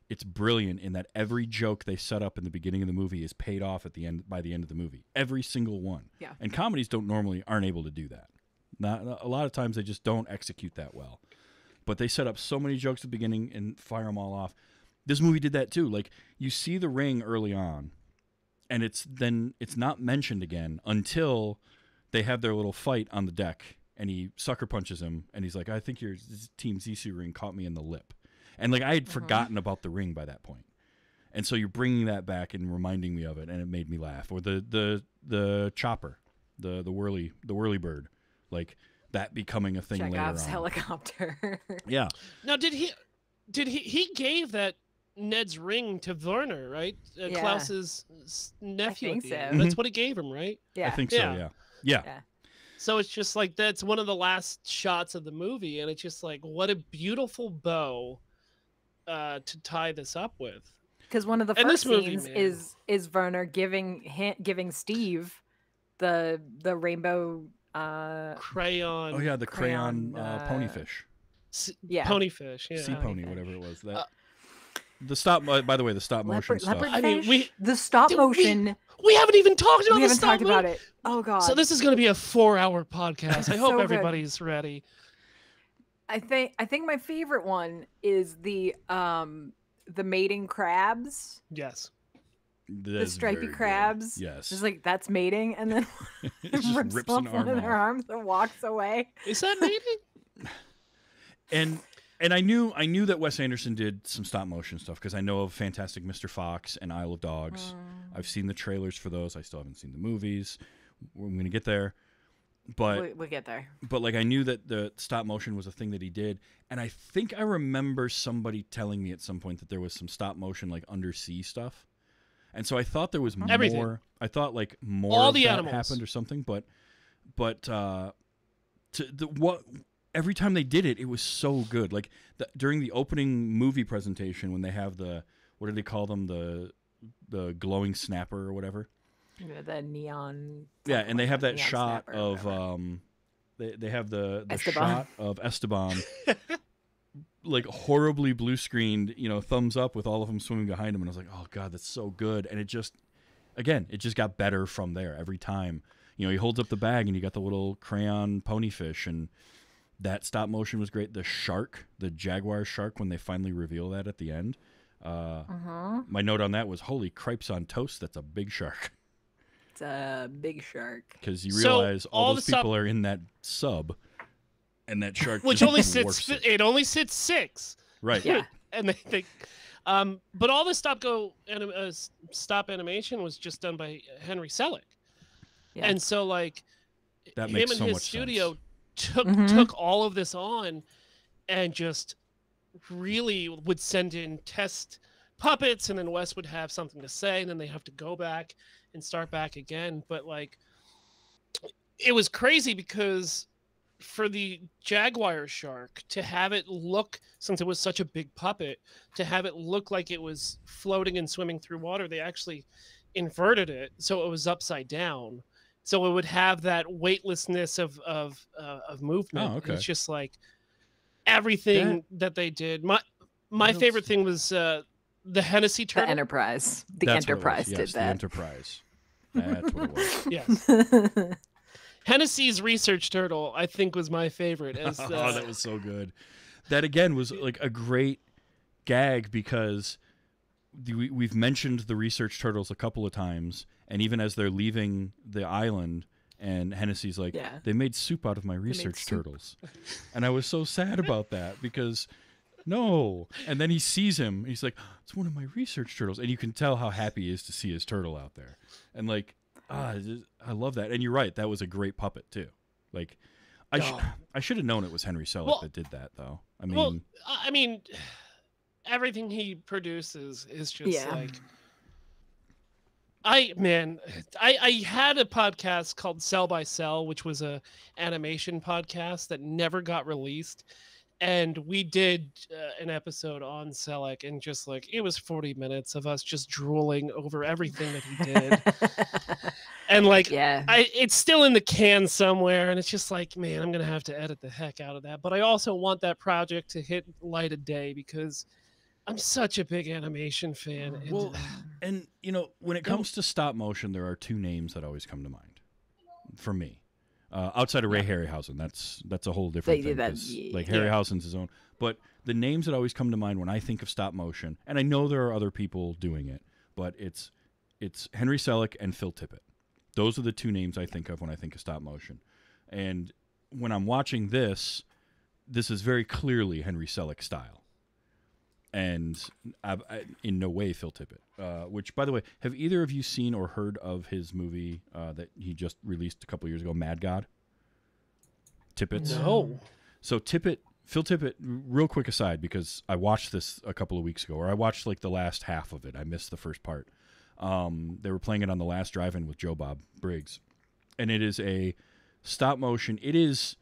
S1: it's brilliant in that every joke they set up in the beginning of the movie is paid off at the end by the end of the movie. Every single one.
S4: Yeah.
S1: And comedies don't normally aren't able to do that. Not a lot of times they just don't execute that well. But they set up so many jokes at the beginning and fire them all off. This movie did that too. Like you see the ring early on, and it's then it's not mentioned again until they have their little fight on the deck, and he sucker punches him, and he's like, "I think your team Zissou ring caught me in the lip," and like I had forgotten about the ring by that point, and so you're bringing that back and reminding me of it, and it made me laugh. Or the the the chopper, the the whirly the whirly bird, like that becoming a thing
S4: Chekhov's
S1: later on.
S4: helicopter.
S1: Yeah,
S5: Now, did he? Did he? He gave that Ned's ring to Werner, right? Uh,
S4: Yeah.
S5: Klaus's nephew. at
S4: think
S5: the
S4: so.
S5: end. That's what he gave him, right?
S4: yeah.
S1: I think so.
S5: Yeah.
S1: Yeah, yeah.
S4: Yeah.
S5: So it's just like that's one of the last shots of the movie, and it's just like what a beautiful bow uh, to tie this up with.
S4: Because one of the
S5: And
S4: first
S5: movie,
S4: scenes
S5: man.
S4: is is Werner giving hi- giving Steve the the rainbow. Uh,
S5: Crayon.
S1: Oh yeah, the crayon,
S4: crayon,
S1: uh,
S4: uh,
S1: ponyfish.
S5: s-
S4: yeah.
S5: Ponyfish. Yeah.
S1: sea pony,
S4: Ponyfish.
S1: whatever it was. That
S5: Uh,
S1: the stop. uh, By the way, the stop motion
S4: leopard,
S1: stuff.
S4: leopard
S5: I mean, we-
S4: the stop
S5: Did we-
S4: motion.
S5: We haven't even talked about
S4: We,
S5: the
S4: haven't
S5: stop
S4: talked about it. Oh god.
S5: So this is going to be a four-hour podcast. I hope
S4: So good.
S5: everybody's ready.
S4: I think I think my favorite one is the um the mating crabs,
S1: That
S5: Yes.
S4: the
S1: is
S4: stripy
S1: very good.
S4: crabs.
S1: Yes.
S4: It's like that's mating, and then
S1: It just
S4: rips,
S1: rips
S4: off one of their arms and walks away.
S5: Is that mating?
S1: and and I knew I knew that Wes Anderson did some stop motion stuff because I know of Fantastic Mr. Fox and Isle of Dogs. I've seen the trailers for those. I still haven't seen the movies. I'm gonna get there, but
S4: we, we'll get there.
S1: but like I knew that the stop motion was a thing that he did, and I think I remember somebody telling me at some point that there was some stop motion like undersea stuff, and so I thought there was
S5: Everything.
S1: more. I thought like more
S5: All
S1: of
S5: the
S1: that
S5: animals.
S1: happened or something, but but uh, to the what every time they did it, it was so good. Like the, during the opening movie presentation when they have the what do they call them the the glowing snapper or whatever.
S4: The neon.
S1: Yeah, and they have that shot of um, they they have the the
S4: Esteban.
S1: shot of Esteban, like horribly blue screened, you know, thumbs up with all of them swimming behind him, and I was like, oh god, that's so good, and it just, again, it just got better from there every time. You know, he holds up the bag, and you got the little crayon ponyfish, and that stop motion was great. The shark, the jaguar shark, when they finally reveal that at the end. Uh,
S4: Uh-huh.
S1: My note on that was, "Holy cripes on toast! That's a big shark."
S4: It's a big shark.
S1: because you
S5: So,
S1: realize all,
S5: all
S1: those
S5: the sub-
S1: people are in that sub, and that shark
S5: Which only sits.
S1: it.
S5: It only sits six.
S1: right.
S4: Yeah.
S5: and they think um but all the stop go anim- uh, stop animation was just done by henry selick
S4: Yeah.
S5: and so like
S1: That
S5: him
S1: makes
S5: and
S1: so
S5: his
S1: much
S5: studio
S1: sense.
S5: took
S4: Mhm.
S5: took all of this on and just really would send in test puppets and then wes would have something to say and then they have to go back and start back again. But like it was crazy because for the jaguar shark to have it look since it was such a big puppet to have it look like it was floating and swimming through water they actually inverted it so it was upside down. So it would have that weightlessness of of uh, of movement.
S1: Oh, okay.
S5: it's just like everything that, they did. My my favorite thing was uh the Hennessey
S4: the Enterprise. The
S1: That's what it was.
S4: Enterprise
S1: Yes,
S4: did
S1: The
S4: that.
S1: Enterprise. That's what it was.
S5: yes Hennessey's research turtle i think was my favorite as uh,
S1: oh, that was so good. That again was like a great gag because we, we've mentioned the research turtles a couple of times, and even as they're leaving the island, and Hennessey's like,
S4: Yeah.
S1: "They made soup out of my research turtles," and I was so sad about that because. No, and then he sees him. He's like, "It's one of my research turtles," and you can tell how happy he is to see his turtle out there. And like, ah, I love that. And you're right, that was a great puppet too. Like, I sh-
S5: Oh.
S1: I should have known it was Henry Selick
S5: Well-
S1: that did that, though. I mean,
S5: well i I mean everything he produces is just
S4: Yeah.
S5: like I man, I I had a podcast called Cell by Cell, which was a animation podcast that never got released, and we did uh, an episode on Selick, and just like it was forty minutes of us just drooling over everything that he did, and like
S4: yeah.
S5: I it's still in the can somewhere, and it's just like man, I'm gonna have to edit the heck out of that, but I also want that project to hit light of day because I'm such a big animation fan. and,
S1: Well,
S5: uh,
S1: and you know, when it comes to stop motion, there are two names that always come to mind for me. Uh, outside of Ray Harryhausen, that's that's a whole different
S4: They
S1: thing.
S4: that, yeah.
S1: Like Harryhausen's his own, but the names that always come to mind when I think of stop motion, and I know there are other people doing it, but it's it's Henry Selick and Phil Tippett. Those are the two names I think of when I think of stop motion. And when I'm watching this, this is very clearly Henry Selick style and I, I, in no way Phil Tippett. Uh, which, by the way, have either of you seen or heard of his movie uh, that he just released a couple years ago, Mad God? Tippett's.
S5: no.
S1: So Tippett, Phil Tippett. Real quick aside, because I watched this a couple of weeks ago, or I watched like the last half of it. I missed the first part. Um, they were playing it on the last drive-in with Joe Bob Briggs, and it is a stop motion. It is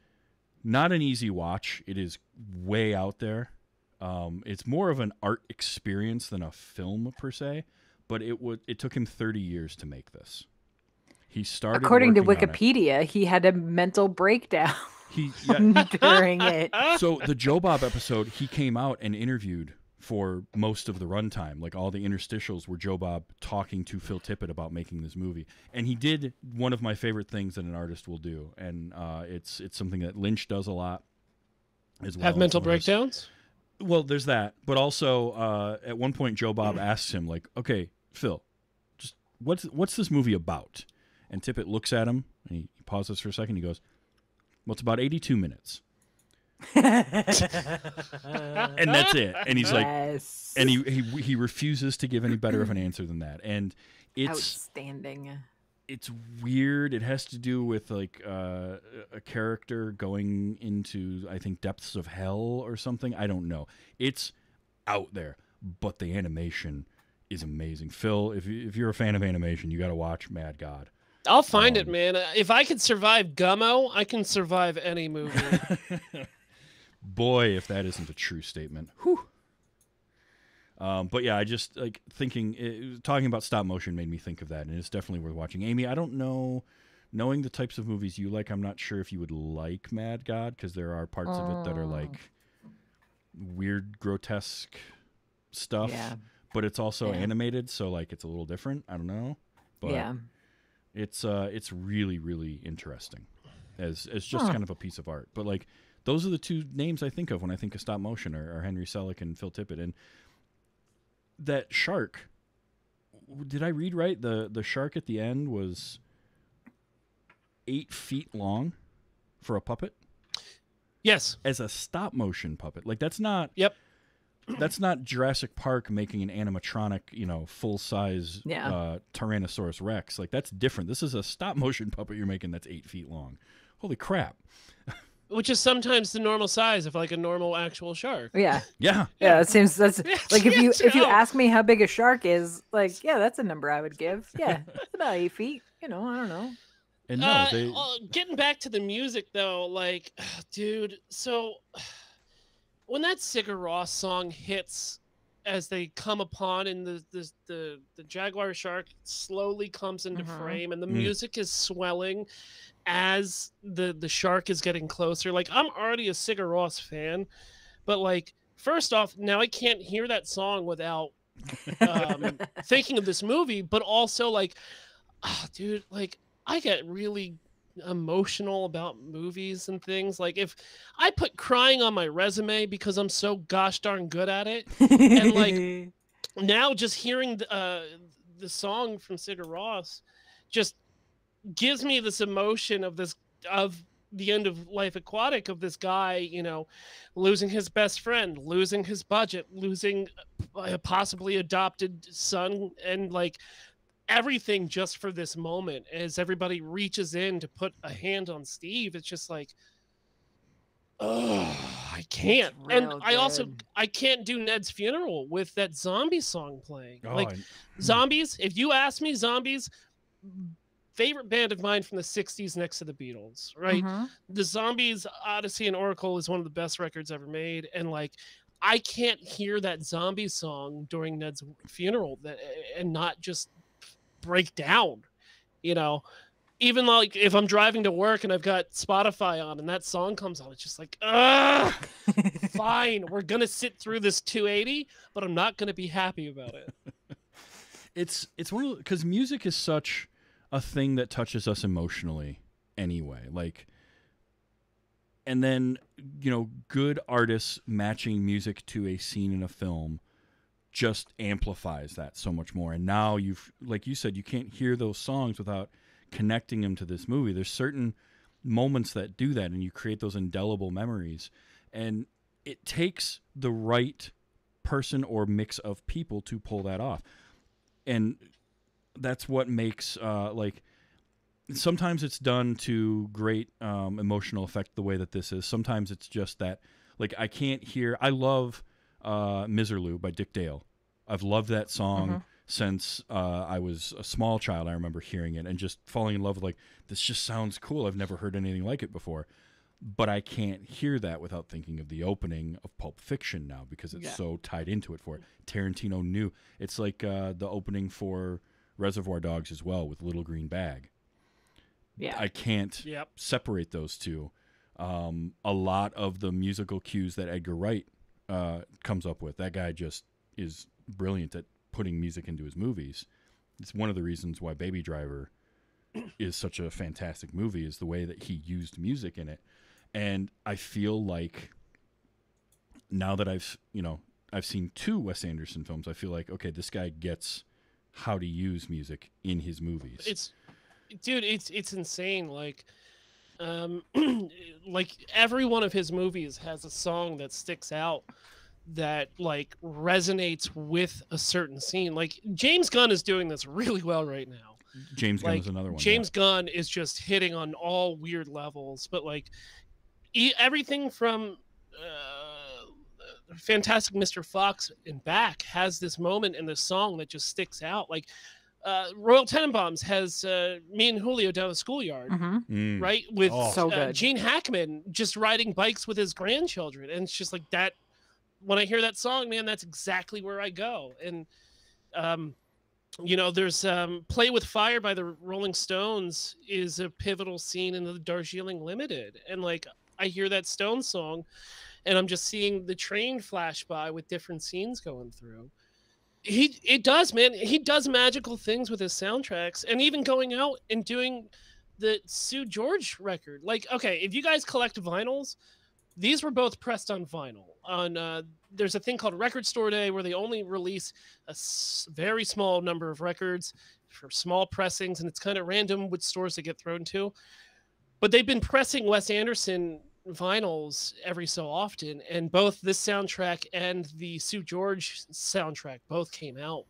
S1: not an easy watch. It is way out there. Um, it's more of an art experience than a film per se, but it would it took him 30 years to make this. He started
S4: According to
S1: working on it.
S4: Wikipedia, he had a mental breakdown
S1: He yeah,
S4: during it.
S1: so the Joe Bob episode, he came out and interviewed for most of the runtime. Like all the interstitials were Joe Bob talking to Phil Tippett about making this movie, and he did one of my favorite things that an artist will do, and uh, it's it's something that Lynch does a lot. As well
S5: Have mental
S1: one those-
S5: breakdowns?
S1: Well, there's that, but also uh, at one point Joe Bob asks him like, "Okay, Phil, just what's what's this movie about?" And Tippett looks at him and he pauses for a second. He goes, "Well, it's about 82 minutes." and that's it. And he's like,
S4: yes.
S1: and he, he he refuses to give any better of an answer than that. And it's
S4: outstanding.
S1: It's weird. It has to do with like uh, a character going into I think depths of hell or something. I don't know. It's out there, but the animation is amazing. Phil, if you, if you're a fan of animation, you got to watch Mad God.
S5: I'll find it,
S1: Um,
S5: man. Uh, If I could survive Gummo, I can survive any movie.
S1: Boy, if that isn't a true statement. Whew. Um, but yeah, I just like thinking, it, talking about stop motion made me think of that, and it's definitely worth watching. Amy, I don't know, knowing the types of movies you like, I'm not sure if you would like Mad God because there are parts of it that are
S4: Oh.
S1: like weird, grotesque stuff.
S4: Yeah.
S1: But it's also
S4: Yeah.
S1: animated, so like it's a little different. I don't know. But
S4: yeah.
S1: it's uh it's really really interesting as as just
S4: Huh.
S1: kind of a piece of art but like those are the two names i think of when i think of stop motion are, are henry selick and phil tippett and that shark did i read right the the shark at the end was eight feet long for a puppet
S5: yes.
S1: as a stop motion puppet like that's not
S5: Yep.
S1: that's not Jurassic Park making an animatronic, you know, full size
S4: Yeah.
S1: uh, Tyrannosaurus Rex. Like that's different. This is a stop motion puppet you're making that's eight feet long. Holy crap!
S5: Which is sometimes the normal size of like a normal actual shark.
S4: Yeah.
S1: Yeah,
S4: Yeah. It seems that's like if you if you ask me how big a shark is, like, yeah, that's a number I would give. Yeah. About eight feet. You know, I don't know.
S1: and no,
S5: Uh,
S1: they.
S5: uh, getting back to the music though, like, dude, so when that Sigur Rós song hits as they come upon and the the the, the jaguar shark slowly comes into
S4: Mhm.
S5: frame and the
S1: Mm.
S5: music is swelling as the the shark is getting closer. Like I'm already a Sigur Rós fan, but like first off, now I can't hear that song without um, thinking of this movie, but also like, ah, dude, like I get really emotional about movies and things. Like if I put crying on my resume because I'm so gosh darn good at it,
S4: and
S5: like- now just hearing the, uh, the song from Sigur Rós just gives me this emotion of this of the end of life aquatic of this guy you know losing his best friend losing his budget losing a possibly adopted son and like everything just for this moment as everybody reaches in to put a hand on steve it's just like oh I can't. And
S4: real
S5: I also. I can't do Ned's funeral with that zombie song playing.
S1: Oh,
S5: like
S1: and-
S5: zombies, if you ask me, zombies favorite band of mine from the 60s next to the Beatles, right?
S4: Mhm.
S5: The Zombies Odessey and Oracle is one of the best records ever made and like I can't hear that zombie song during Ned's funeral that and not just break down, you know. Even like if I'm driving to work and I've got Spotify on and that song comes on, it's just like, ugh, fine, we're gonna sit through this 280, but I'm not gonna be happy about it.
S1: it's it's one of because music is such a thing that touches us emotionally anyway like and then you know good artists matching music to a scene in a film just amplifies that so much more. And now you've like you said you can't hear those songs without connecting them to this movie. There's certain moments that do that and you create those indelible memories. And it takes the right person or mix of people to pull that off. And that's what makes uh, like sometimes it's done to great um, emotional effect the way that this is. Sometimes it's just that like i can't hear i love uh, miserlou by dick dale i've loved that song since uh, i was a small child i remember hearing it and just falling in love with like this just sounds cool i've never heard anything like it before but i can't hear that without thinking of the opening of pulp fiction now because it's
S4: Yeah.
S1: so tied into it for it tarantino knew it's like uh, the opening for reservoir dogs as well with little green bag
S4: Yeah.
S1: I can't
S5: Yep.
S1: separate those two. Um, a lot of the musical cues that Edgar Wright uh, comes up with, that guy just is brilliant at putting music into his movies. It's one of the reasons why Baby Driver is such a fantastic movie is the way that he used music in it. And I feel like now that I've, you know, I've seen two Wes Anderson films, I feel like okay, this guy gets how to use music in his movies.
S5: it's dude it's it's insane like um like every one of his movies has a song that sticks out that like resonates with a certain scene like james gunn is doing this really well right now
S1: James Gunn
S5: like
S1: is another one. yeah.
S5: james gunn is just hitting on all weird levels but like e- everything from uh, fantastic mr fox and back has this moment in the song that just sticks out like uh, Royal Tenenbaums has uh, me and Julio down the schoolyard,
S4: Mhm.
S1: Mm.
S5: right? With
S1: Oh.
S4: So
S5: uh,
S4: good.
S5: Gene Hackman just riding bikes with his grandchildren, and it's just like that. When I hear that song, man, that's exactly where I go. And um, you know, there's um, "Play with Fire" by the Rolling Stones is a pivotal scene in the Darjeeling Limited, and like I hear that Stone song, and I'm just seeing the train flash by with different scenes going through. He it does man. He does magical things with his soundtracks and even going out and doing the Seu Jorge record. Like okay if you guys collect vinyls these were both pressed on vinyl. On uh, there's a thing called record store day where they only release a s- very small number of records for small pressings and it's kind of random which stores they get thrown to. But they've been pressing wes anderson vinyls every so often and both this soundtrack and the Seu Jorge soundtrack both came out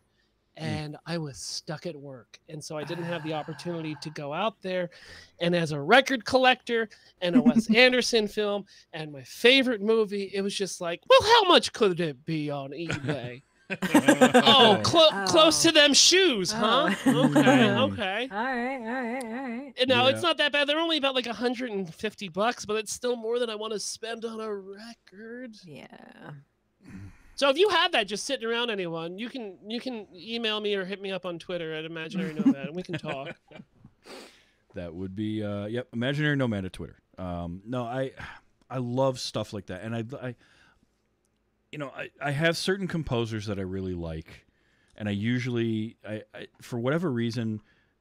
S5: Mm. and i was stuck at work and so i didn't have the opportunity to go out there and as a record collector and a wes anderson film and my favorite movie it was just like well how much could it be on ebay oh clo- close
S4: Oh.
S5: to them shoes huh
S4: Oh.
S5: okay mm. okay
S4: All right, all right, all right.
S5: and now
S1: Yeah.
S5: it's not that bad. They're only about like 150 bucks, but it's still more than I want to spend on a record.
S4: Yeah. Mm.
S5: So if you have that just sitting around anyone, you can you can email me or hit me up on Twitter at imaginary nomad and we can talk.
S1: That would be uh yep, imaginary nomad at Twitter. Um no, I I love stuff like that and I I you know, I I have certain composers that I really like and I usually I, I for whatever reason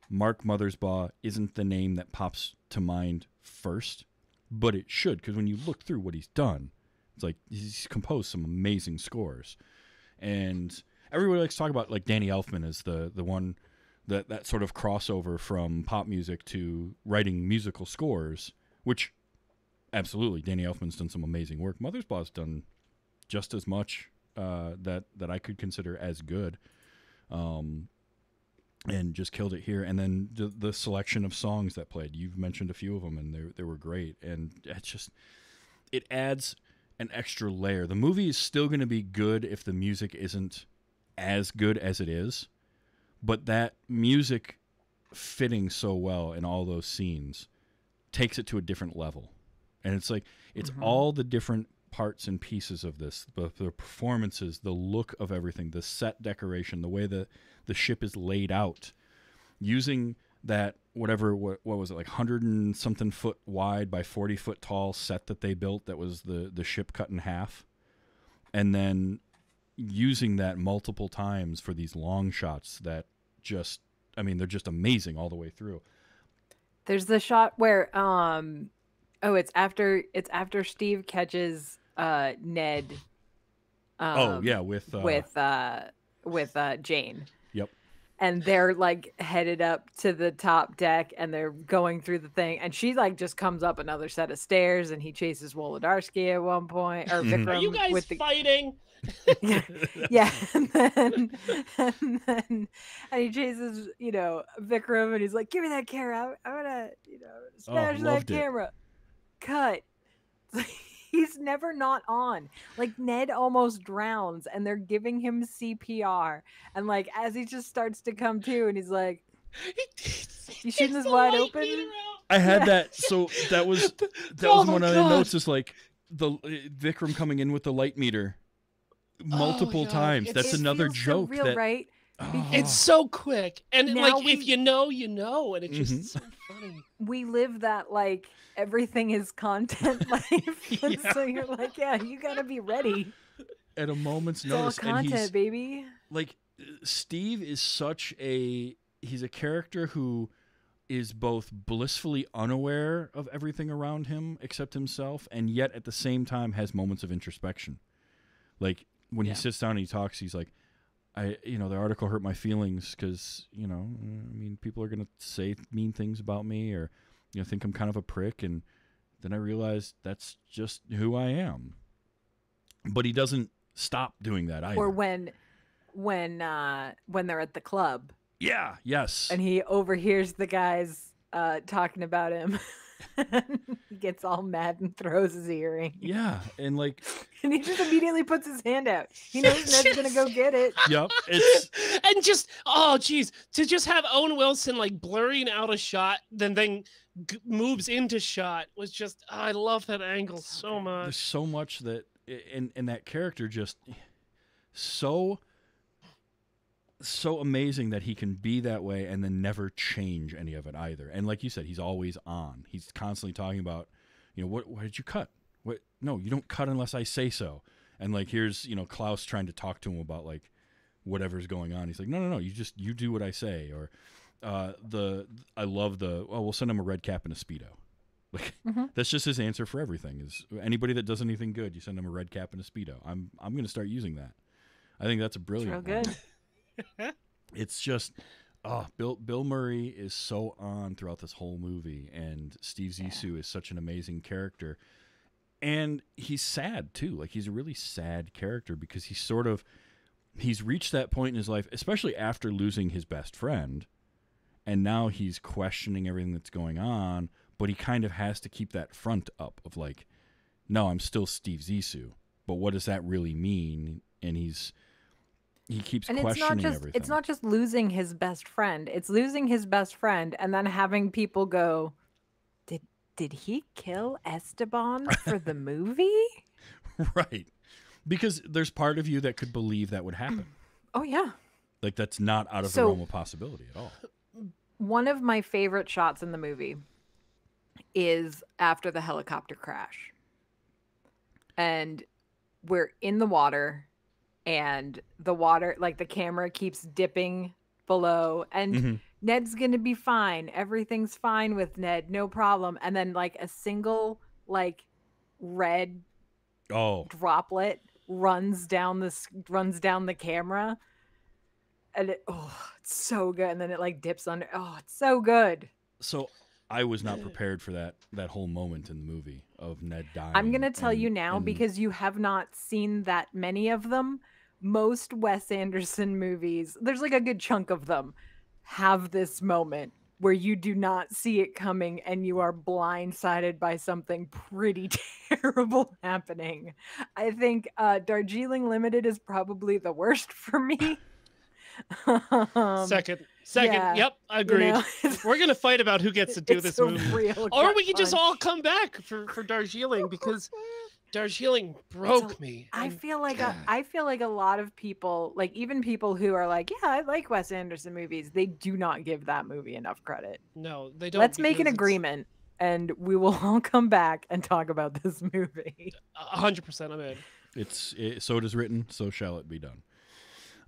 S1: Mark Mothersbaugh isn't the name that pops to mind first, but it should because when you look through what he's done, it's like he's composed some amazing scores. And everybody likes to talk about like Danny Elfman as the the one that that sort of crossover from pop music to writing musical scores, which absolutely Danny Elfman's done some amazing work. Mothersbaugh's done just as much uh, that that I could consider as good, um, and just killed it here. And then the, the selection of songs that played, you've mentioned a few of them, and they they were great. And it's just it adds an extra layer. The movie is still going to be good if the music isn't as good as it is, but that music fitting so well in all those scenes takes it to a different level. And it's like it's
S4: Mhm.
S1: all the different parts and pieces of this the, the performances the look of everything the set decoration the way the the ship is laid out using that whatever what, what was it like 100 and something foot wide by 40 foot tall set that they built that was the the ship cut in half and then using that multiple times for these long shots that just i mean they're just amazing all the way through
S4: There's the shot where um oh it's after it's after Steve catches uh Ned um,
S1: oh yeah with uh,
S4: with uh with uh Jane.
S1: Yep.
S4: And they're like headed up to the top deck and they're going through the thing and she like just comes up another set of stairs and he chases Wolodarsky at one point or. Vikram
S5: Are you guys
S4: with the
S5: fighting?
S4: yeah, yeah, and then and then and he chases, you know, Vikram, and he's like, "Give me that camera! I'm, I'm gonna, you know, oh, smash that
S1: Oh, loved it.
S4: camera." Cut. He's never not on. Like Ned almost drowns, and they're giving him CPR, and like as he just starts to come to, and he's like, You shooting this wide open?
S1: i had
S4: Yeah.
S1: that so that was that
S5: Oh
S1: was
S5: my
S1: one of the
S5: God.
S1: notes is like the uh, vikram coming in with the light meter multiple
S5: God,
S1: times
S5: it's-
S1: that's
S4: "It
S1: another
S4: feels so
S1: joke
S4: real,
S1: that
S4: right?"
S1: Oh.
S5: It's so quick, and
S4: Now
S5: like if you know, you know, and it just
S1: Mhm.
S5: Funny.
S4: we live that like everything is content life,
S1: Yeah.
S4: so you're like, yeah, you gotta be ready.
S1: at a moment's
S4: It's all
S1: notice
S4: content, baby.
S1: like Steve is such a he's a character who is both blissfully unaware of everything around him except himself and yet at the same time has moments of introspection. Like when
S4: Yeah.
S1: he sits down and he talks he's like I you know the article hurt my feelings cuz you know I mean people are going to say mean things about me or you know think I'm kind of a prick and then I realized that's just who I am. But he doesn't stop doing that either.
S4: Or when when uh when they're at the club
S1: Yeah, yes.
S4: and he overhears the guys uh talking about him. he gets all mad and throws his earring.
S1: yeah, and like
S4: And he just immediately puts his hand out. He knows Ned's gonna go get it.
S1: yep, it's
S5: and just oh geez, to just have Owen Wilson like blurring out a shot, then then g- moves into shot was just oh, I love that angle so much.
S1: there's
S5: much.
S1: so much that and and that character just so so amazing that he can be that way and then never change any of it either. And like you said, he's always on. He's constantly talking about, you know, what why did you cut? What no, you don't cut unless I say so. And like here's, you know, Klaus trying to talk to him about like whatever's going on. He's like, No, no, no, you just you do what I say or uh the I love the oh we'll send him a red cap and a speedo. Like
S4: Mhm.
S1: that's just his answer for everything. Is anybody that does anything good, you send them a red cap and a speedo. I'm I'm going to start using that. I think that's a
S4: real
S1: brilliant. one.
S4: good.
S1: It's just oh, Bill Bill Murray is so on throughout this whole movie, and Steve Zissou is such an amazing character, and he's sad too. Like he's a really sad character because he's sort of he's reached that point in his life, especially after losing his best friend, and now he's questioning everything that's going on. But he kind of has to keep that front up of like, no, I'm still Steve Zissou, but what does that really mean? And he's he keeps
S4: and it's
S1: questioning
S4: not just
S1: everything.
S4: it's not just losing his best friend it's losing his best friend and then having people go did did he kill esteban for the movie?
S1: Right. Because there's part of you that could believe that would happen.
S4: Oh yeah.
S1: Like that's not out of the
S4: So-
S1: realm of possibility at all.
S4: one of my favorite shots in the movie is after the helicopter crash. And we're in the water and the water like the camera keeps dipping below and
S1: Mhm.
S4: Ned's gonna be fine. Everything's fine with Ned, no problem. And then like a single like red
S1: oh
S4: droplet runs down this runs down the camera, and it oh it's so good. And then it like dips under. Oh, it's so good.
S1: so i was not prepared for that that whole moment in the movie of ned dying
S4: I'm gonna tell you now
S1: and-
S4: because you have not seen that many of them. Most Wes Anderson movies, there's like a good chunk of them, have this moment where you do not see it coming and you are blindsided by something pretty terrible happening. I think uh, Darjeeling Limited is probably the worst for me. Um,
S5: second, second.
S4: yeah,
S5: yep,
S4: you
S5: agreed.
S4: know,
S5: We're gonna fight about who gets to do this movie, or we could just all come back for for Darjeeling because Darjeeling broke me.
S4: I feel like a, I feel like a lot of people, like even people who are like, yeah, I like Wes Anderson movies, they do not give that movie enough credit.
S5: no, they don't.
S4: Let's make an agreement, and we will all come back and talk about this movie.
S5: a hundred percent. I'm in.
S1: It's it, so it is written, so shall it be done.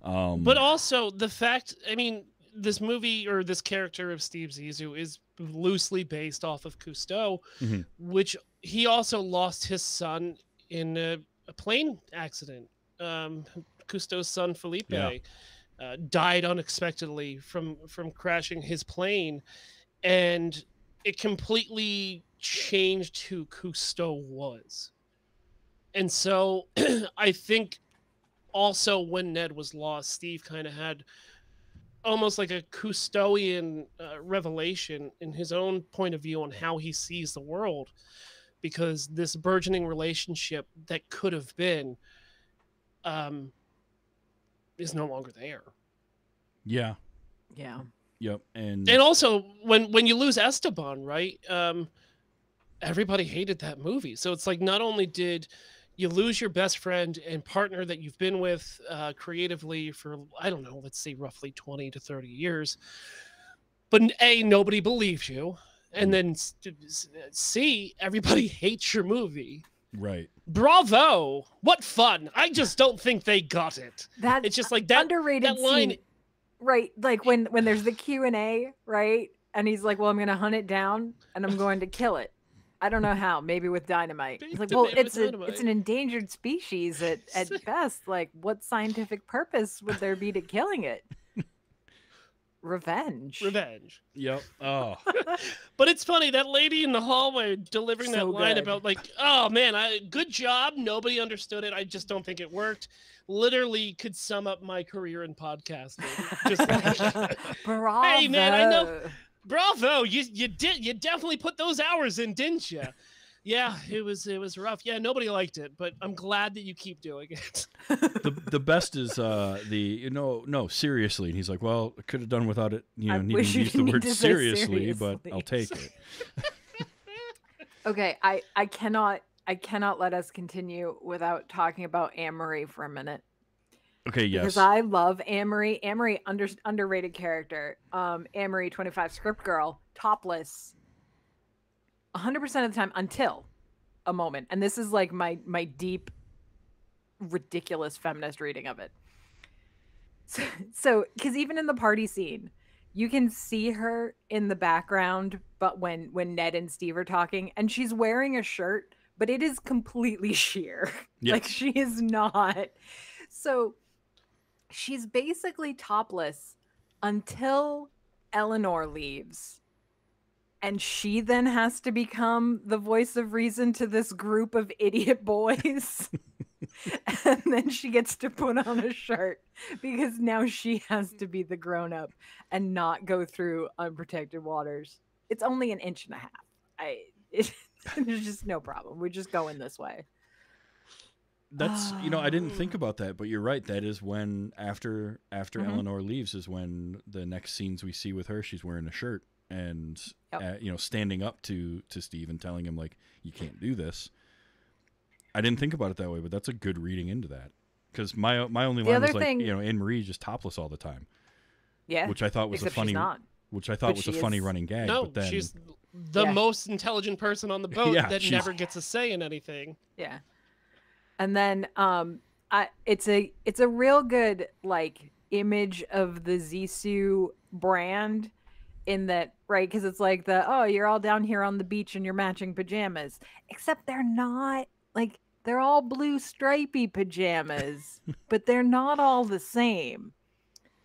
S1: Um,
S5: But also the fact, I mean, this movie or this character of Steve Zissou is loosely based off of Cousteau,
S1: Mhm.
S5: which he also lost his son in a, a plane accident. Um, Cousteau's son Philippe
S1: Yeah.
S5: uh, died unexpectedly from from crashing his plane, and it completely changed who Cousteau was. And so I think also when Ned was lost, Steve kind of had almost like a Cousteauian uh, revelation in his own point of view on how he sees the world, because this burgeoning relationship that could have been um, is no longer there.
S1: yeah,
S4: Yeah.
S1: yep, and,
S5: And also, when when you lose Esteban, right? Um, everybody hated that movie. So it's like not only did you lose your best friend and partner that you've been with uh, creatively for I don't know, let's say roughly twenty to thirty years, but a nobody believes you, and then c everybody hates your movie.
S1: right.
S5: Bravo! What fun! I just don't think they got it.
S4: That
S5: It's just like that.
S4: underrated
S5: that line-
S4: scene, right? Like when when there's the Q and A, right? And he's like, "Well, I'm gonna hunt it down and I'm going to kill it." I don't know how. Maybe with dynamite. He's like, "Well, it's a
S5: dynamite."
S4: it's an endangered species at at best. Like, what scientific purpose would there be to killing it? Revenge.
S5: Revenge.
S1: Yep. Oh,
S5: But it's funny that lady in the hallway delivering that line
S4: good.
S5: about like, oh man, I good job. Nobody understood it. I just don't think it worked. Literally could sum up my career in podcasting. Just like,
S4: Bravo.
S5: Hey, man, I know- bravo, you you did you definitely put those hours in, didn't you? Yeah, it was it was rough. Yeah, nobody liked it, but I'm glad that you keep doing it.
S1: the the best is uh the you know no seriously, and he's like, well, I could have done without it. You
S4: I
S1: know, needing to use the word
S4: need to say
S1: seriously, but I'll take it.
S4: Okay, I I cannot I cannot let us continue without talking about Anne Marie for a minute.
S1: Okay, yes.
S4: because I love Amory. Amory under underrated character. Um, Amory twenty five script girl, topless, hundred percent of the time until a moment, and this is like my my deep, ridiculous feminist reading of it. So, so because even in the party scene, you can see her in the background, but when when Ned and Steve are talking, and she's wearing a shirt, but it is completely sheer. Like she is not. So she's basically topless until Eleanor leaves. And she then has to become the voice of reason to this group of idiot boys. and then she gets to put on a shirt because now she has to be the grown up and not go through unprotected waters. It's only an inch and a half. I it, there's just no problem. We're just going this way.
S1: That's you know I didn't think about that, but you're right. That is when after after
S4: Mhm.
S1: Eleanor leaves is when the next scenes we see with her. She's wearing a shirt and
S4: Yep.
S1: uh, you know standing up to to Steve and telling him like you can't do this. I didn't think about it that way, but that's a good reading into that. Because my my only
S4: The
S1: line was
S4: other
S1: like
S4: thing-
S1: you know Anne Marie just topless all the time,
S4: Yeah.
S1: which I thought was a funny which I thought
S4: But
S1: was a
S4: she
S1: funny
S4: is-
S1: running gag.
S5: no,
S1: but then
S5: she's the
S4: Yeah.
S5: most intelligent person on the boat
S1: Yeah,
S5: that
S1: she's-
S5: never gets a say in anything.
S4: Yeah. And then um I it's a it's a real good like image of the Zissou brand in that right because it's like the oh you're all down here on the beach in your matching pajamas. Except they're not like they're all blue stripy pajamas but they're not all the same.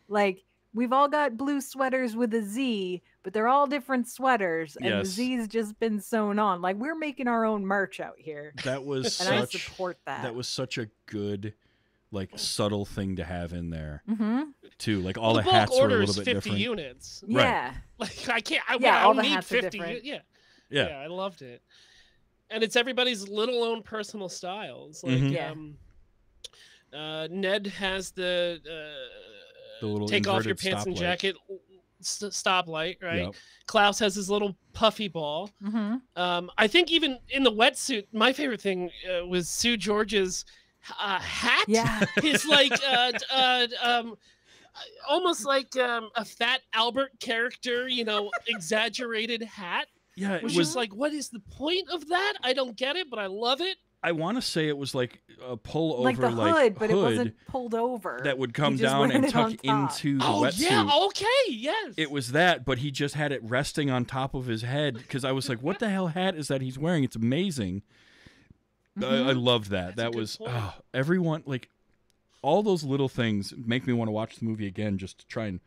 S4: Like we've all got blue sweaters with a Z but they're all different sweaters and the
S1: Yes.
S4: Z's just been sewn on like we're making our own merch out here
S1: that was
S4: and I
S1: such
S4: support that.
S1: that was such a good like subtle thing to have in there
S4: Mm-hmm.
S1: too. Like all
S5: the,
S1: the,
S5: bulk
S1: hats were a
S5: order
S1: little
S5: is
S1: bit
S5: 50
S1: different.
S5: units.
S1: Right.
S4: Yeah.
S5: Like I can't. I,
S4: Yeah,
S5: I
S4: all
S5: don't
S4: the
S5: need
S4: hats are
S5: 50. u-
S4: different.
S5: Yeah.
S1: Yeah.
S5: I loved it. And it's everybody's little own personal styles. Like
S1: Mhm.
S4: Yeah.
S5: um, uh, Ned has the uh,
S1: The little
S5: take off your pants and
S1: stoplight.
S5: jacket st- stoplight, right?
S1: Yep.
S5: Klaus has his little puffy ball.
S4: Mm-hmm.
S5: Um, I think even in the wetsuit, my favorite thing uh, was Seu Jorge's uh, hat.
S4: Yeah.
S5: His like uh, uh, um, almost like um, a fat Albert character, you know, exaggerated hat.
S1: Yeah,
S5: It
S1: it
S5: was
S1: was.
S5: just like, what is the point of that? I don't get it, but I love it.
S1: I want to say it was like a pull over
S4: like the hood,
S1: like
S4: but it wasn't pulled over.
S1: that would come down and tuck into the
S5: oh
S1: wetsuit.
S5: yeah, okay, yes.
S1: It was that, but he just had it resting on top of his head because I was like, "What the hell hat is that he's wearing?" It's amazing. I, I loved that.
S5: That's
S1: that was oh, everyone like all those little things make me want to watch the movie again just to try and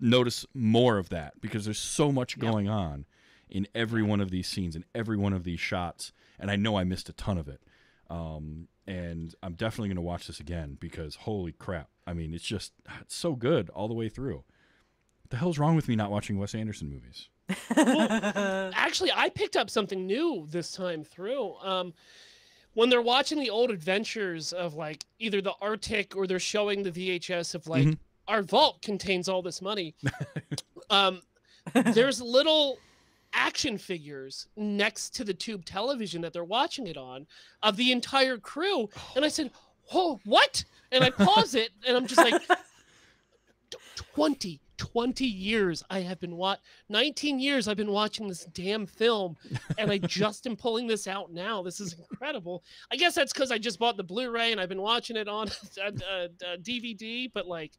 S1: notice more of that because there's so much
S5: Yep.
S1: going on in every one of these scenes in every one of these shots, and I know I missed a ton of it. Um, and I'm definitely going to watch this again because holy crap! I mean, it's just it's so good all the way through. What the hell's wrong with me not watching Wes Anderson movies?
S5: Actually, I picked up something new this time through. Um, when they're watching the old adventures of like either the Arctic or they're showing the VHS of like
S1: Mhm.
S5: our vault contains all this money. um, there's little action figures next to the tube television that they're watching it on of the entire crew, and I said, "Oh, what?" And I pause it, and I'm just like, "T- 20 20 years I have been wat 19 years I've been watching this damn film and I just am pulling this out now. This is incredible. I guess that's cuz I just bought the Blu-ray and I've been watching it on uh, uh, uh, DVD, but like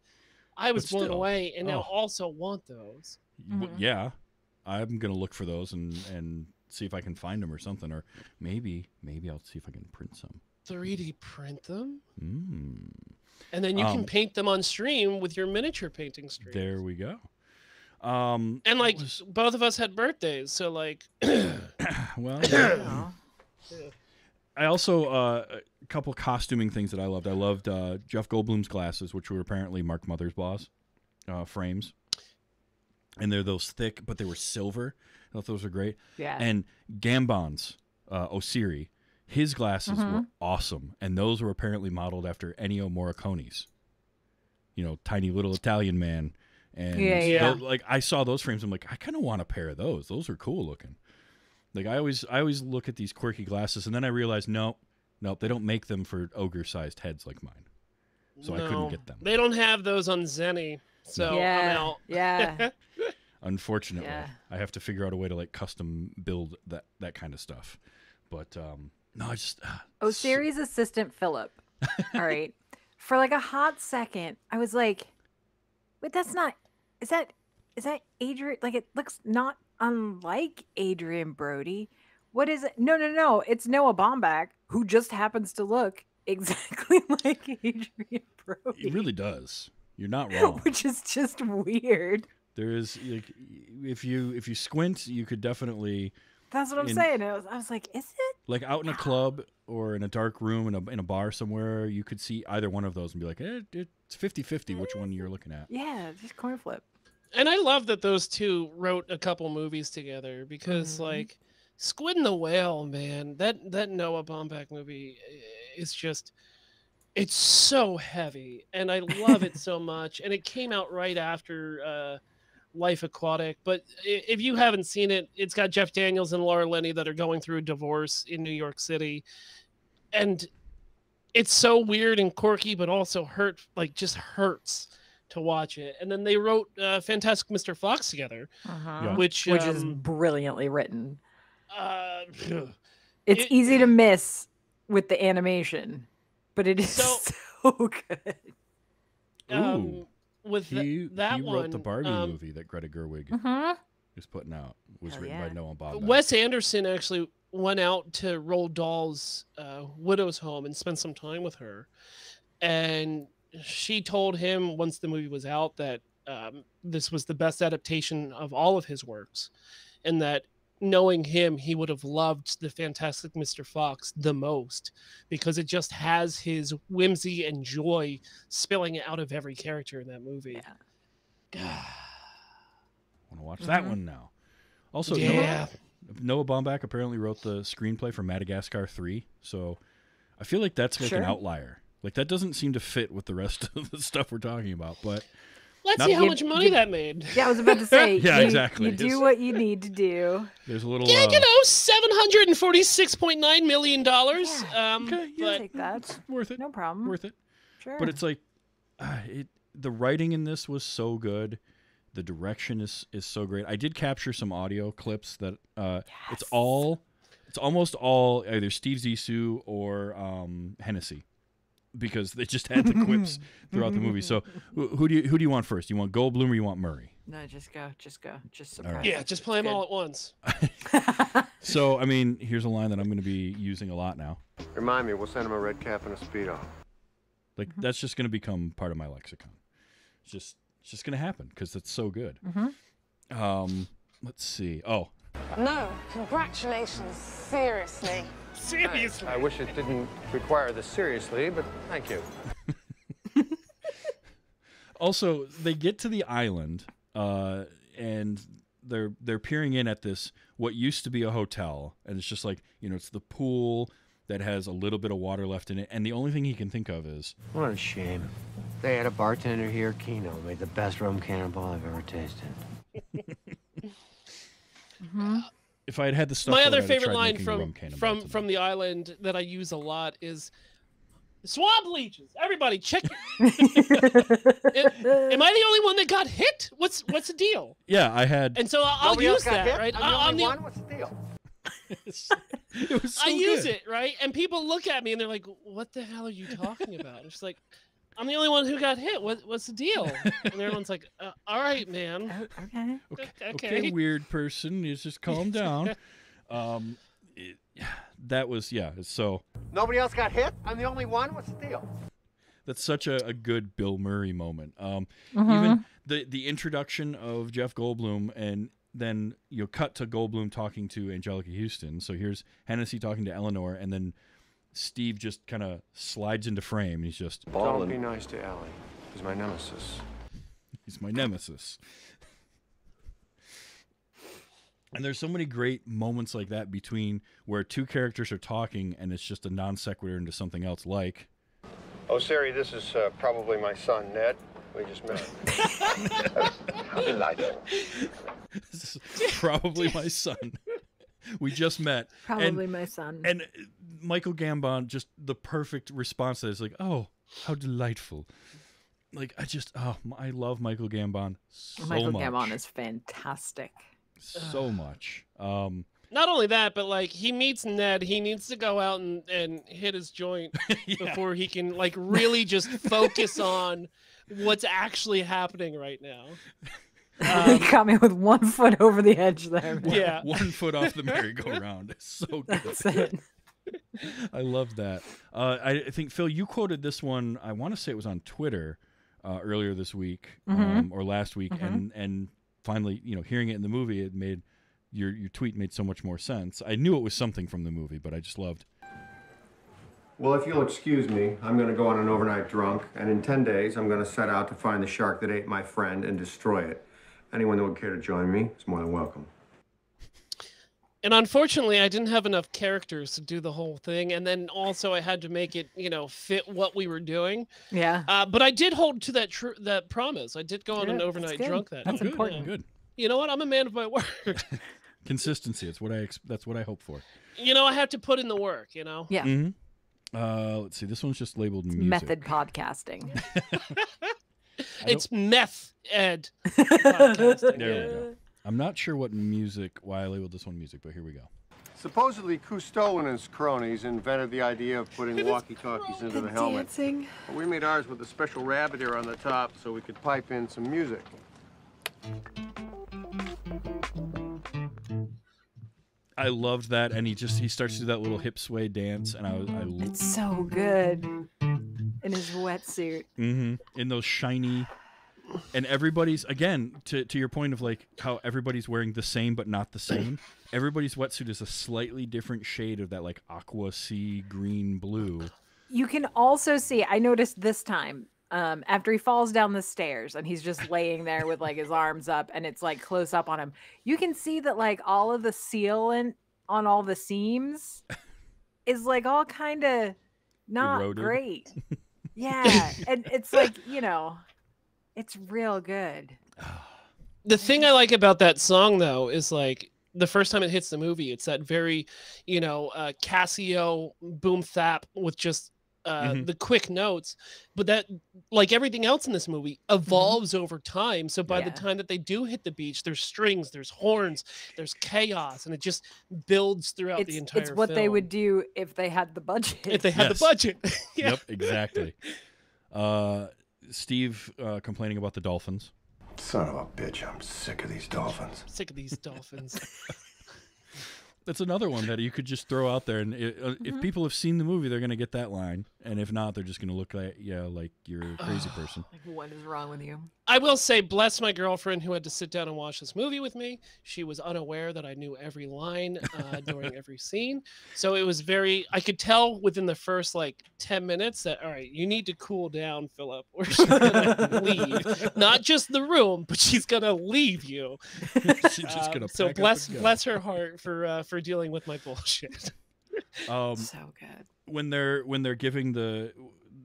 S5: I was blown
S1: still,
S5: away and now
S1: oh.
S5: also want those.
S1: W-
S4: Mhm.
S1: Yeah, I'm gonna look for those and and see if I can find them or something, or maybe maybe I'll see if I can print some.
S5: 3D print them
S1: Mm,
S5: and then you
S1: Um,
S5: can paint them on stream with your miniature painting stream.
S1: there we go. Um,
S5: And like
S1: was-
S5: both of us had birthdays, so like
S1: well. I also uh, a couple costuming things that I loved. I loved uh, Jeff Goldblum's glasses, which were apparently Mark Mothersbaugh's uh, frames, and they're those thick, but they were silver. I thought those were great.
S4: Yeah.
S1: And Gambon's uh, Oseary, his glasses were
S4: Mhm.
S1: awesome, and those were apparently modeled after Ennio Morricone's. You know, tiny little Italian man, and
S4: Yeah, yeah.
S1: tho- like I saw those frames. I'm like, I kind of want a pair of those. Those are cool looking. Like I always, I always look at these quirky glasses, and then I realize, no, nope, they don't make them for ogre-sized heads like mine. So I couldn't get them.
S5: They don't have those on Zenni. So I'm
S4: yeah.
S5: out.
S4: Yeah.
S1: Unfortunately,
S4: Yeah.
S1: I have to figure out a way to like custom build that that kind of stuff. But um, no, I just ah, so-
S4: assistant Philip. All right. For like a hot second, I was like, wait, that's not is that is that Adrien like it looks not unlike Adrien Brody. What is it? No, no, no. It's Noah Baumbach, who just happens to look exactly like Adrien Brody.
S1: It really does. You're not wrong.
S4: Which is just weird.
S1: There is like, if you if you squint, you could definitely
S4: That's what I'm
S1: In-
S4: saying. I was, I was like, is it?
S1: like out in a club or in a dark room in a in a bar somewhere, you could see either one of those and be like, eh, it's 50-50 which one you're looking at.
S4: Yeah, just coin flip.
S5: And I love that those two wrote a couple movies together because
S4: Mhm.
S5: like Squid and the Whale, man, that that Noah Baumbach movie is just it's so heavy and I love it so much. And it came out right after uh Life Aquatic, but if you haven't seen it, it's got Jeff Daniels and Laura Linney that are going through a divorce in New York City. And it's so weird and quirky, but also hurt like just hurts to watch it. And then they wrote uh, Fantastic Mr. Fox together,
S4: Uh-huh.
S1: Yeah.
S5: which
S6: which is
S5: um,
S6: brilliantly written.
S5: uh,
S4: It's
S5: It-
S4: easy to miss with the animation, but it is
S5: So-
S4: so, good.
S5: um, with th-
S1: He,
S5: that
S1: he
S5: one,
S1: wrote the Barbie
S5: um,
S1: movie that Greta Gerwig
S4: Mm-hmm.
S1: is putting out. Was
S4: Hell
S1: written
S4: yeah.
S1: by Noah Baumbach.
S5: Wes Anderson actually went out to Roald Dahl's uh, widow's home and spent some time with her, and she told him once the movie was out that um, this was the best adaptation of all of his works, and that knowing him, he would have loved the Fantastic Mr. Fox the most because it just has his whimsy and joy spilling out of every character in that movie.
S1: I want to watch that
S4: Mhm.
S1: one now. Also,
S5: yeah.
S1: Noah, Noah Baumbach apparently wrote the screenplay for Madagascar 3, so I feel like that's like an outlier. Like that doesn't seem to fit with the rest of the stuff we're talking about, but
S5: Let's
S1: Not-
S5: see how
S4: You-
S5: much money
S4: you-
S5: that made.
S4: Yeah, I was about to say.
S1: Yeah,
S4: you,
S1: exactly.
S4: You do
S1: It's-
S4: what you need to do.
S1: there's a little
S5: Yeah,
S1: uh,
S5: you know, seven hundred and forty-six point nine million dollars. Um,
S1: Okay, yeah.
S5: but
S4: Take that.
S1: worth it.
S4: No problem.
S1: Worth it.
S4: Sure.
S1: But it's like uh, it the writing in this was so good. The direction is is so great. I did capture some audio clips that uh it's all it's almost all either Steve Zissou or um Hennessey because they just had the quips throughout the movie. So who, who do you who do you want first? You want Goldblum or you want Murray?
S4: No, just go. Just go. Just
S1: All right.
S4: surprise.
S5: yeah, just play them all at once.
S1: So I mean, here's a line that I'm going to be using a lot now.
S2: Remind me, we'll send him a red cap and a speedo.
S1: Like that's just going to become part of my lexicon. It's just it's just going to happen because it's so good.
S4: Mhm.
S1: Um, let's see. Oh,
S6: No, congratulations, seriously.
S5: Seriously.
S2: I wish it didn't require this seriously, but thank you.
S1: also they get to the island, uh, and they're they're peering in at this what used to be a hotel, and it's just like you know it's the pool that has a little bit of water left in it, and the only thing he can think of is
S2: What a shame. They had a bartender here, Kino, made the best rum cannonball I've ever tasted.
S4: Mhm.
S1: If I had had the stuff.
S5: My
S1: for it,
S5: other
S1: I'd
S5: favorite line from from
S1: tonight.
S5: from the island that I use a lot is swamp leeches. Everybody, check. it. Am I the only one that got hit? What's what's the deal?
S1: yeah, I had.
S5: And so I'll, I'll
S2: Nobody
S5: use that,
S2: hit?
S5: right?
S2: I'm the
S5: I- I'm
S2: only
S5: the-
S2: one? What's the deal?
S1: it was so
S5: I use it, right? And people look at me and they're like, "What the hell are you talking about?" It's like, I'm the only one who got hit. What what's the deal? And everyone's like, uh, "All right, man.
S4: Oh, okay.
S1: Okay,
S5: Okay.
S1: okay, weird person. You just calm down. um, it, that was yeah. So
S2: Nobody else got hit? I'm the only one? What's the deal?
S1: that's such a, a good Bill Murray moment. Um,
S4: Mhm.
S1: even the the introduction of Jeff Goldblum and then you know, cut to Goldblum talking to Anjelica Huston. So here's Hennessey talking to Eleanor, and then Steve just kind of slides into frame. And he's just
S2: Don't be nice to Ellie. He's my nemesis.
S1: He's my nemesis. And there's so many great moments like that between where two characters are talking and it's just a non sequitur into something else, like
S2: Oh, Siri, this is uh, probably my son, Ned. We just met. How delightful.
S1: this is probably my son. we just met.
S4: Probably my son.
S1: And uh, Michael Gambon, just the perfect response to that is like, oh, how delightful. Like, I just, oh, I love Michael Gambon so much.
S4: Michael
S1: much.
S4: Gambon is fantastic.
S1: so much. Um,
S5: Not only that, but like he meets Ned, he needs to go out and, and hit his joint
S1: yeah.
S5: before he can like really just focus on what's actually happening right now.
S4: You caught me with one foot over the edge there. man.
S5: Yeah.
S1: one foot off the merry-go-round. It's so good.
S4: That's it.
S1: I love that. Uh, I, I think Phil, you quoted this one. I want to say it was on Twitter uh, earlier this week
S4: Mhm.
S1: um, or last week,
S4: Mhm.
S1: and and finally, you know, hearing it in the movie, it made your your tweet made so much more sense. I knew it was something from the movie, but I just loved.
S2: Well, if you'll excuse me, I'm going to go on an overnight drunk, and in 10 days, I'm going to set out to find the shark that ate my friend and destroy it. Anyone that would care to join me is more than welcome.
S5: And unfortunately, I didn't have enough characters to do the whole thing, and then also I had to make it, you know, fit what we were doing.
S4: Yeah.
S5: Uh, but I did hold to that tr- that promise. I did go on
S4: Yeah,
S5: an overnight
S4: good.
S5: drunk that
S4: That's
S5: night.
S4: important.
S1: Good
S5: You know what? I'm a man of my word.
S1: consistency. It's what I ex- that's what I hope for.
S5: you know, I have to put in the work. You know.
S4: Yeah.
S1: hmm Uh, let's see. This one's just labeled music.
S4: Method podcasting.
S5: It's meth ed.
S1: There
S5: podcasting,
S1: we go. I'm not sure what music. Why I labeled this one music, but here we go.
S2: Supposedly, Cousteau and his cronies invented the idea of putting walkie-talkies into the helmet.
S4: Dancing.
S2: But we made ours with a special rabbit ear on the top so we could pipe in some music.
S1: I loved that, and he just he starts to do that little hip sway dance, and I was I lo-
S4: It's so good. In his wetsuit.
S1: hmm in those shiny and everybody's again to to your point of like how everybody's wearing the same but not the same. Everybody's wetsuit is a slightly different shade of that like aqua sea green blue.
S4: You can also see, I noticed this time, um, after he falls down the stairs and he's just laying there with like his arms up and it's like close up on him, you can see that like all of the sealant on all the seams is like all kind of not
S1: Eroded.
S4: great. Yeah. and it's like, you know, it's real good.
S5: the thing I like about that song though is like the first time it hits the movie, it's that very, you know, uh, Casio boom thap with just uh,
S1: Mhm.
S5: the quick notes, but that like everything else in this movie evolves over time. So by the time that they do hit the beach, there's strings, there's horns, there's chaos, and it just builds throughout
S4: It's,
S5: the entire.
S4: it's what they would do if they had the budget.
S5: if they had
S1: Yes.
S5: the budget. yeah.
S1: Yep, exactly. Uh, Steve uh, complaining about the dolphins.
S7: Son of a bitch, I'm sick of these dolphins.
S5: Sick of these dolphins.
S1: That's another one that you could just throw out there, and it, uh,
S4: Mm-hmm.
S1: if people have seen the movie, they're gonna get that line, and if not, they're just gonna look at yeah like you're a crazy person.
S4: Like, what is wrong with you?
S5: I will say, bless my girlfriend who had to sit down and watch this movie with me. She was unaware that I knew every line uh, during every scene. So it was very, I could tell within the first like 10 minutes that, all right, you need to cool down, Philip, or she's going to leave. Not just the room, but she's going to leave you.
S1: She's just
S5: Um,
S1: gonna
S5: so bless
S1: go.
S5: bless her heart for uh, for dealing with my bullshit.
S1: Um,
S4: so good.
S1: when they're when they're giving the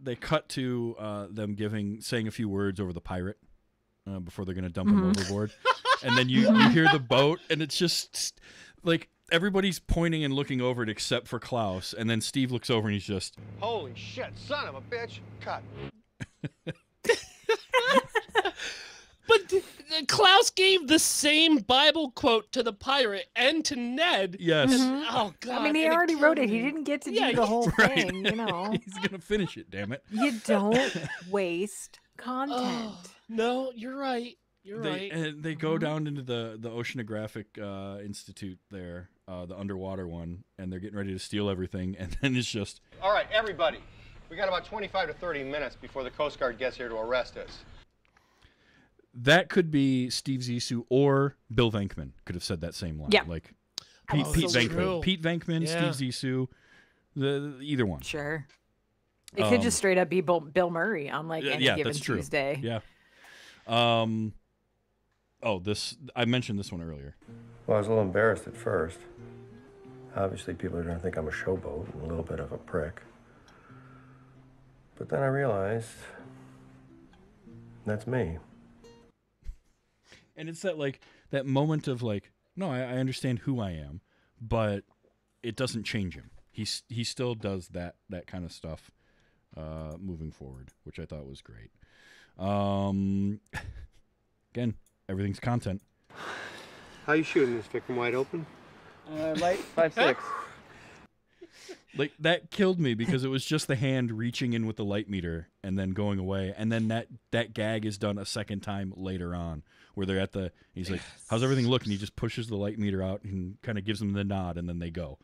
S1: they cut to uh, them giving saying a few words over the pirate uh, before they're gonna dump him
S4: Mhm.
S1: overboard, and then you you hear the boat and it's just like everybody's pointing and looking over it except for Klaus, and then Steve looks over and he's just
S2: Holy shit, son of a bitch. Cut.
S5: But th- th- Klaus gave the same Bible quote to the pirate and to Ned.
S1: yes,
S4: Mhm.
S5: Oh God!
S4: I mean, he
S5: and
S4: already
S5: killed
S4: wrote it. He didn't get to
S5: Yeah,
S4: do the whole
S1: right.
S4: thing, you know.
S1: he's gonna finish it. Damn it!
S4: You don't waste content.
S5: Oh, no, you're right. You're
S1: they,
S5: right.
S1: And they go
S4: Mhm.
S1: down into the the Oceanographic uh, Institute there, uh, the underwater one, and they're getting ready to steal everything, and then it's just
S2: All right, everybody. We got about 25 to 30 minutes before the Coast Guard gets here to arrest us.
S1: that could be Steve Zissou or Bill Venkman could have said that same line.
S4: Yeah.
S1: like Pete,
S5: Oh,
S1: Pete
S5: that's
S1: Venkman,
S5: true.
S1: Pete Venkman,
S5: Yeah.
S1: Steve Zissou, the, the- either one.
S4: Sure. It
S1: Um,
S4: could just straight up be Bill, Bill Murray on like
S1: Yeah,
S4: any
S1: yeah,
S4: given
S1: that's true.
S4: Tuesday.
S1: Yeah. Um. Oh, this I mentioned this one earlier.
S7: Well, I was a little embarrassed at first. Obviously, people are going to think I'm a showboat and a little bit of a prick. But then I realized that's me.
S1: And it's that like that moment of like, no, I, I understand who I am, but it doesn't change him. He's he still does that that kind of stuff uh, moving forward, which I thought was great. Um, again, everything's content.
S2: How you shooting this, Vic, from wide open?
S8: Uh, light five six.
S1: Like that killed me because it was just the hand reaching in with the light meter and then going away, and then that that gag is done a second time later on, where they're at the. He's like, "How's everything look?" And he just pushes the light meter out and kind of gives them the nod, and then they go.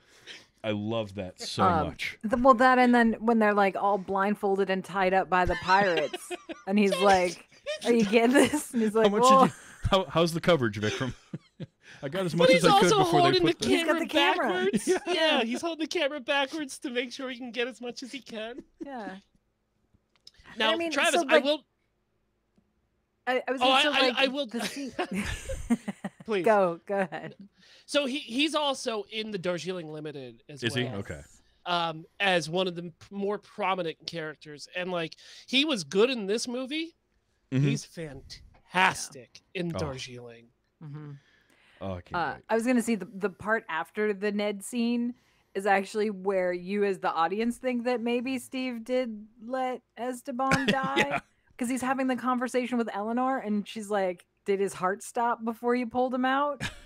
S1: I love that so
S4: Um,
S1: much.
S4: The- well, that and then when they're like all blindfolded and tied up by the pirates, and he's like, "Are you getting this?" And he's
S1: How
S4: like,
S1: much
S4: "Well,
S1: did you? How, how's the coverage, Vikram? I got as much
S5: But
S1: as
S5: he's
S1: I could
S5: also
S1: before they
S5: holding the
S1: put the.
S4: He's got
S5: camera
S4: the camera.
S5: backwards. yeah. he's holding the camera backwards to make sure he can get as much as he can.
S4: yeah."
S5: Now, I
S4: mean,
S5: Travis,
S4: so,
S5: I will
S4: I, I was
S5: Oh, I-
S4: say,
S5: I-
S4: like,
S5: I
S4: the-
S5: will-
S4: the
S5: please.
S4: go, go ahead.
S5: So he he's also in the Darjeeling Limited as
S1: Is
S5: well.
S1: he okay?
S5: Um, as one of the more prominent characters, and like he was good in this movie.
S1: Mhm.
S5: He's fantastic in
S1: Oh.
S5: Darjeeling.
S4: hmm
S1: Oh, I can't
S4: Uh. I was gonna see the the part after the Ned scene is actually where you, as the audience, think that maybe Steve did let Esteban die
S1: Yeah.
S4: because he's having the conversation with Eleanor, and she's like, "Did his heart stop before you pulled him out?"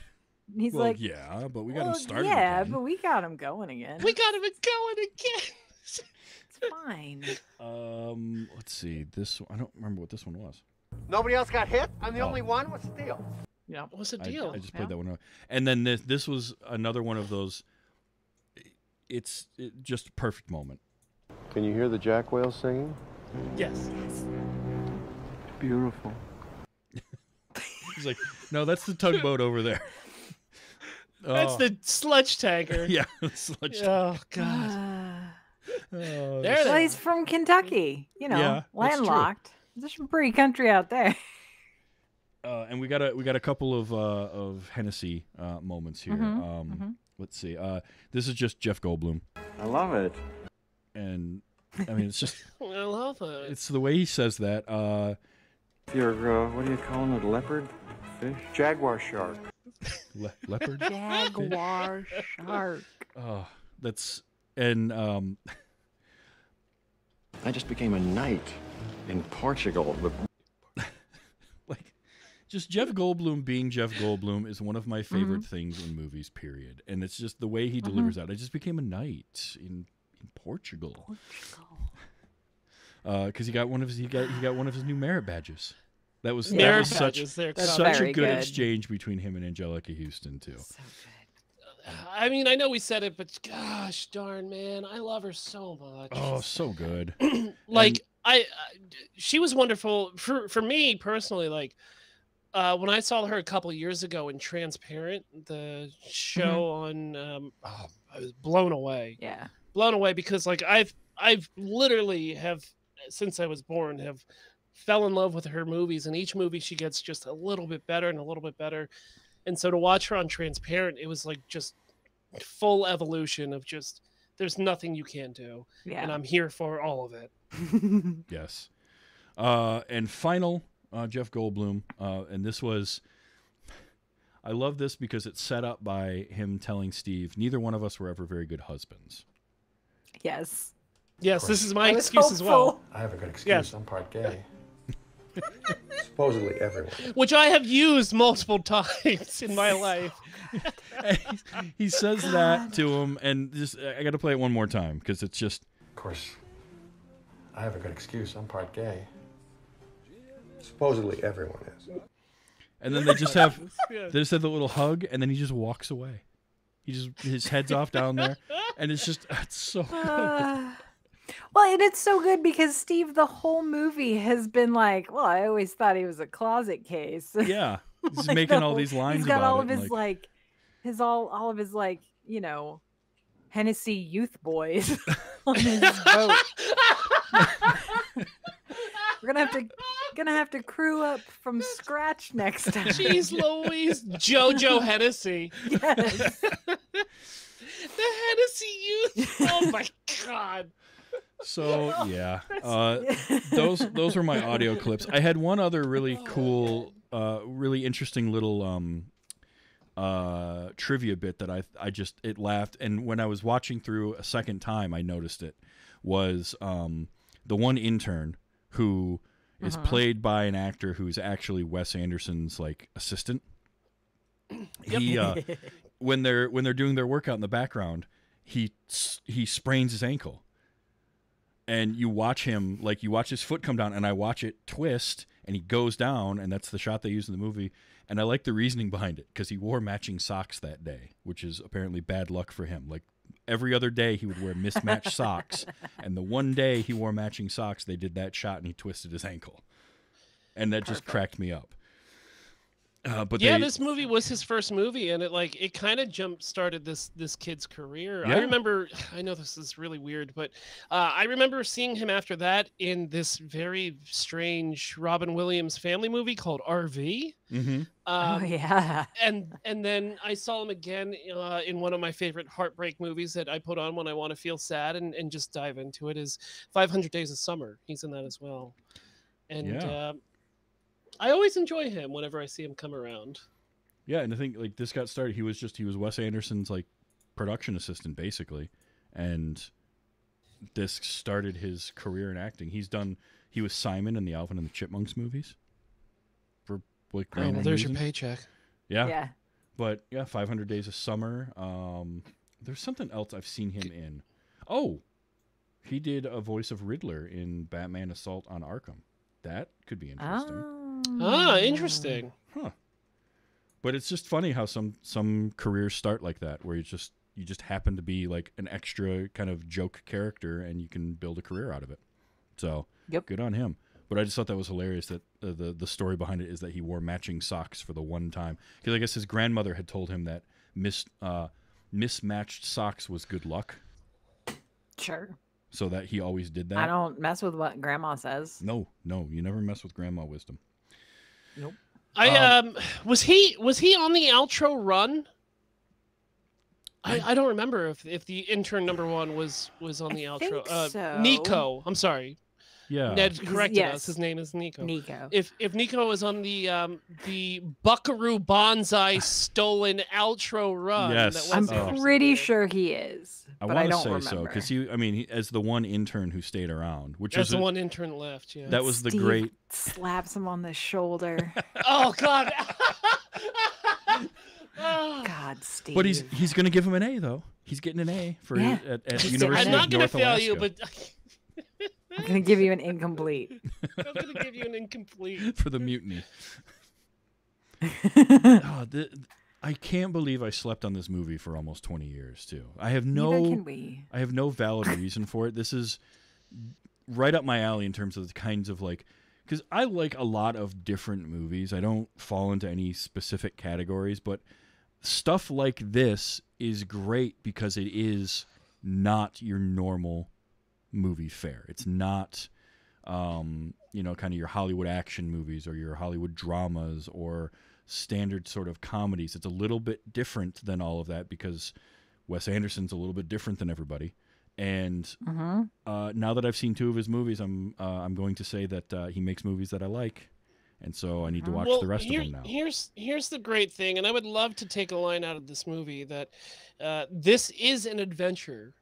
S4: And he's
S1: Well,
S4: like,
S1: yeah, but we got
S4: "Well,
S1: him started.
S4: Yeah,
S1: again.
S4: but we got him going again.
S5: We got him going again.
S4: It's fine."
S1: Um, let's see. This I don't remember what this one was.
S2: Nobody else got hit? I'm the
S1: Oh.
S2: only one? What's the deal?
S4: Yeah.
S5: What's the deal?
S1: I, just played
S4: Yeah.
S1: that one. out. And then this this was another one of those. It's it, just a perfect moment.
S7: Can you hear the jack whale singing?
S5: yes.
S8: Beautiful.
S1: He's like, no, that's the tugboat over there.
S5: That's
S1: Oh,
S5: the sludge tanker.
S1: yeah. the sludge-
S5: Oh God.
S4: Ah.
S1: oh,
S5: There
S4: well, he's from Kentucky, you know,
S1: Yeah,
S4: landlocked. There's some pretty country out there.
S1: uh, and we got a we got a couple of uh, of Hennessey uh, moments here.
S4: Mhm,
S1: Um,
S4: mhm.
S1: Let's see. Uh, this is just Jeff Goldblum,
S8: I love it.
S1: and I mean it's just
S5: I love it.
S1: it's the way he says that. Uh,
S8: If you're, uh, what do you call it, a leopard? Fish?
S2: Jaguar shark.
S1: Le- leopard.
S4: Jaguar shark.
S1: Oh, that's and um,
S7: I just became a knight in Portugal with
S1: like just Jeff Goldblum being Jeff Goldblum is one of my favorite mm-hmm. things in movies. Period. And it's just the way he delivers mm-hmm. out. I just became a knight in in Portugal because uh, he got one of his he got he got one of his new merit badges. That was that was such
S5: badges, they're
S4: That's
S5: called.
S1: such a good,
S4: good.
S1: exchange between him and Anjelica Huston too.
S4: So good.
S5: I mean, I know we said it, but gosh darn, man, I love her so much.
S1: Oh, so good.
S5: like I, I, she was wonderful for for me personally. Like uh, when I saw her a couple years ago in Transparent, the show on, um, oh, I was blown away.
S4: Yeah.
S5: blown away because like I've I've literally have since I was born have fell in love with her movies and each movie she gets just a little bit better and a little bit better. And so to watch her on Transparent, it was like just full evolution of just there's nothing you can't do. And I'm here for all of it.
S1: Yes. Uh, and final, uh, Jeff Goldblum, uh, and this was. I love this because it's set up by him telling Steve, "Neither one of us were ever very good husbands."
S4: yes.
S5: Yes, this is my
S4: I was
S5: excuse as well.
S7: I have a good excuse.
S5: Yes.
S7: I'm part gay. Supposedly everyone.
S5: Which I have used multiple times in my life.
S1: he says that to him, and just I got to play it one more time because it's just
S7: Of course, I have a good excuse. I'm part gay. Supposedly everyone is.
S1: And then they just have they just have the little hug, and then he just walks away. He just his head's off down there, and it's just it's so good.
S4: Uh, well, and it's so good because Steve, the whole movie has been like, well, I always thought he was a closet case.
S1: Yeah, he's
S4: Like,
S1: making all these lines
S4: He's got all of his
S1: like,
S4: like, his all all of his like, you know, Hennessey youth boys on his boat. We're gonna have to gonna have to crew up from scratch next time.
S5: Jeez Louise, Jojo Hennessey.
S4: Yes.
S5: The Hennessey youth. Oh my god.
S1: So yeah, uh, those those were my audio clips. I had one other really cool, uh, really interesting little um, uh, trivia bit that I I just it laughed, and when I was watching through a second time, I noticed it was um, the one intern who is played by an actor who's actually Wes Anderson's like assistant. He uh, when they're when they're doing their workout in the background, he he sprains his ankle and you watch him like you watch his foot come down and i watch it twist and he goes down and that's the shot they use in the movie and i like the reasoning behind it because he wore matching socks that day which is apparently bad luck for him. Like every other day he would wear mismatched socks and the one day he wore matching socks they did that shot and he twisted his ankle. And that just cracked me up uh, but
S5: yeah,
S1: they,
S5: this movie was his first movie, and it like it kind of jump started this this kid's career. I remember, I know this is really weird, but uh, I remember seeing him after that in this very strange Robin Williams family movie called RV.
S1: Mhm.
S4: oh
S5: Um,
S4: yeah.
S5: and and then I saw him again uh, in one of my favorite heartbreak movies that I put on when I want to feel sad and, and just dive into it is 500 Days of Summer. He's in that as well, and
S1: Yeah.
S5: um I always enjoy him whenever I see him come around.
S1: Yeah, and I think like this got started. He was just he was Wes Anderson's like production assistant basically, and this started his career in acting. He's done. He was Simon in the Alvin and the Chipmunks movies. For like
S5: Oh, well,
S1: random
S5: there's your paycheck.
S1: Yeah,
S4: Yeah.
S1: but yeah, Five Hundred Days of Summer. Um, there's something else I've seen him in. Oh, he did a voice of Riddler in Batman: Assault on Arkham. That could be interesting.
S5: Ah,
S4: Oh.
S5: interesting.
S1: Huh. But it's just funny how some some careers start like that, where you just you just happen to be like an extra kind of joke character, and you can build a career out of it. So
S4: Yep.
S1: good on him. But I just thought that was hilarious that uh, the the story behind it is that he wore matching socks for the one time because I guess his grandmother had told him that mis uh, mismatched socks was good luck,
S4: Sure.
S1: so that he always did that.
S4: I don't mess with what grandma says.
S1: No, no, you never mess with grandma wisdom.
S5: I um was he was he on the outro run? I, I don't remember if, if the intern number one was was on
S4: I
S5: the outro.
S4: think
S5: uh,
S4: so.
S5: Nico, I'm sorry.
S1: Yeah,
S5: Ned
S4: He's-
S5: corrected us. His name is Nico.
S4: Nico.
S5: If if Nico was on the um the Buckaroo Banzai stolen outro run,
S1: Yes.
S5: that
S4: I'm
S1: Oh.
S4: Pretty sure he is,
S1: I
S4: but I
S1: want to say
S4: remember.
S1: so because he, I mean, he, as the one intern who stayed around, which
S5: That's
S1: was
S5: the
S1: a-
S5: one intern left. Yeah.
S1: that was the
S4: Steve
S1: great.
S4: slaps him on the shoulder.
S5: oh God.
S4: God, Steve.
S1: But he's he's going to give him an A though. He's getting an A for
S4: Yeah.
S1: at, at University
S5: I'm not gonna
S1: North
S5: fail
S1: Alaska.
S5: you, but
S4: I'm gonna give you an incomplete.
S5: I'm gonna give you an incomplete.
S1: for the mutiny. oh, the, I can't believe I slept on this movie for almost 20 years too. I have
S4: Neither
S1: no
S4: can we.
S1: I have no valid reason for it. This is right up my alley in terms of the kinds of like cuz I like a lot of different movies. I don't fall into any specific categories, but stuff like this is great because it is not your normal movie fare. It's not um, you know, kind of your Hollywood action movies or your Hollywood dramas or standard sort of comedies. It's a little bit different than all of that because Wes Anderson's a little bit different than everybody. And
S4: hmm
S1: uh, now that I've seen two of his movies, I'm uh, I'm going to say that uh, he makes movies that I like, and so I need to
S4: Mhm.
S1: watch
S5: well,
S1: the rest
S5: here-
S1: of them now.
S5: Here's here's the great thing, and I would love to take a line out of this movie that uh, this is an adventure,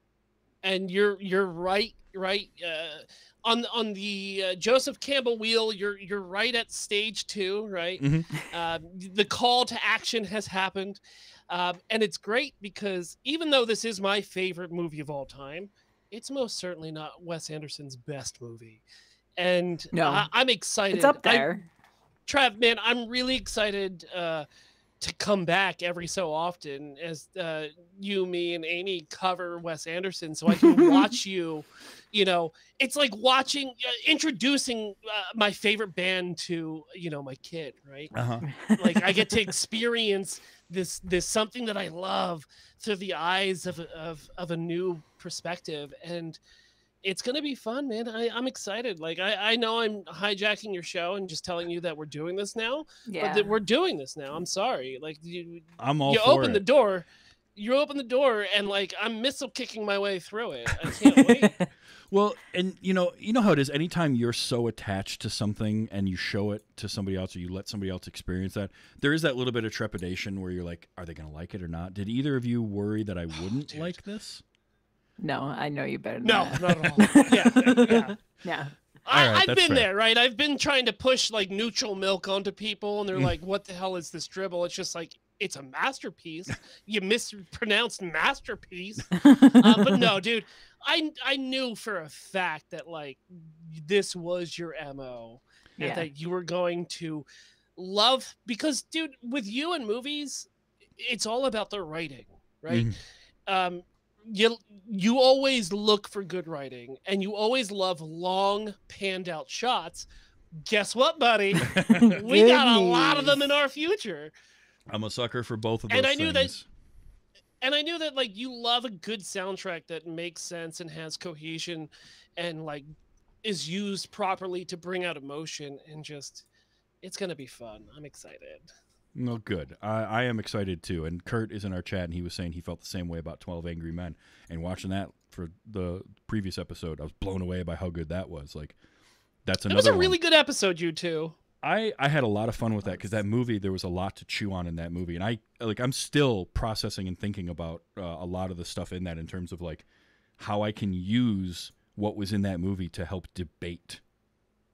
S5: and you're you're right right uh, on on the uh, Joseph Campbell wheel. You're you're right at stage two, right?
S1: Mhm.
S5: Uh, the call to action has happened, um, and it's great because even though this is my favorite movie of all time, it's most certainly not Wes Anderson's best movie. And
S4: No.
S5: I, I'm excited.
S4: It's up
S5: I-
S4: there.
S5: Trav, man, I'm really excited uh, to come back every so often as uh, you, me, and Amy cover Wes Anderson, so I can watch you. You know, it's like watching, uh, introducing uh, my favorite band to you know my kid, right?
S1: Uh-huh.
S5: Like I get to experience this this something that I love through the eyes of of of a new perspective, and it's gonna be fun, man. I, I'm excited. Like I, I know I'm hijacking your show and just telling you that we're doing this now,
S4: Yeah.
S5: but that we're doing this now. I'm sorry. Like you,
S1: I'm all
S5: you
S1: for
S5: open
S1: it.
S5: the door, you open the door, and like I'm missile kicking my way through it. I can't wait.
S1: Well, and you know, you know how it is. Anytime you're so attached to something and you show it to somebody else, or you let somebody else experience that, there is that little bit of trepidation where you're like, "Are they going to like it or not?" Did either of you worry that I oh, wouldn't
S5: dude.
S1: like this?
S4: No, I know you better. Than
S5: No,
S4: that.
S5: not at all. Yeah, yeah.
S4: Yeah.
S5: I,
S1: All right,
S5: I've been
S1: fair.
S5: there, right? I've been trying to push like neutral milk onto people, and they're
S1: Mm.
S5: like, "What the hell is this dribble?" It's just like it's a masterpiece. you mispronounced masterpiece, uh, but no, dude. I I knew for a fact that like this was your mo, and
S4: Yeah.
S5: that you were going to love because, dude, with you and movies, it's all about the writing, right?
S1: Mhm.
S5: um you you always look for good writing and you always love long panned out shots. Guess what buddy? We got a lot of them in our future.
S1: I'm a sucker for both of those
S5: And I knew that-
S1: things.
S5: and i knew that like you love a good soundtrack that makes sense and has cohesion and like is used properly to bring out emotion and just it's gonna be fun. I'm excited
S1: No, good. I, I am excited too. And Kurt is in our chat, and he was saying he felt the same way about Twelve Angry Men. And watching that for the previous episode, I was blown away by how good that was. Like, that's
S5: it
S1: another.
S5: was a
S1: one.
S5: really good episode you two
S1: I I had a lot of fun with that because that movie there was a lot to chew on in that movie, and I like I'm still processing and thinking about uh, a lot of the stuff in that in terms of like how I can use what was in that movie to help debate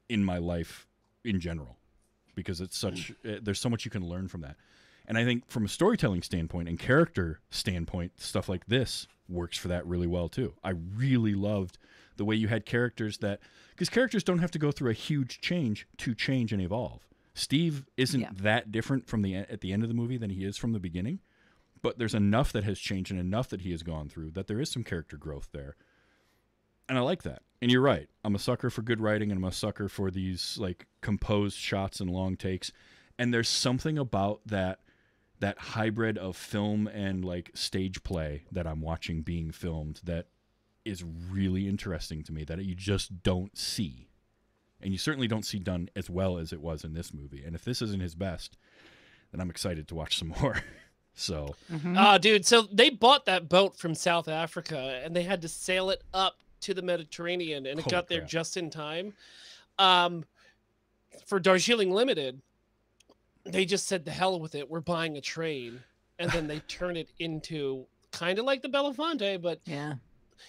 S1: in my life in general because it's such uh, there's so much you can learn from that. And I think from a storytelling standpoint and character standpoint, stuff like this works for that really well too. I really loved the way you had characters that because characters don't have to go through a huge change to change and evolve. Steve isn't
S4: Yeah.
S1: that different from the at the end of the movie than he is from the beginning, but there's enough that has changed and enough that he has gone through that there is some character growth there. and I like that. And you're right. I'm a sucker for good writing, and I'm a sucker for these like composed shots and long takes. And there's something about that that hybrid of film and like stage play that I'm watching being filmed that is really interesting to me that you just don't see. And you certainly don't see done as well as it was in this movie. And if this isn't his best, then I'm excited to watch some more. so,
S4: Mhm.
S5: Ah, dude. So they bought that boat from South Africa, and they had to sail it up to the Mediterranean, and it
S1: Holy
S5: got there
S1: crap.
S5: just in time. Um, for Darjeeling Limited, they just said, "The hell with it. We're buying a train," and then they turn it into kind of like the Belafonte, but
S4: yeah.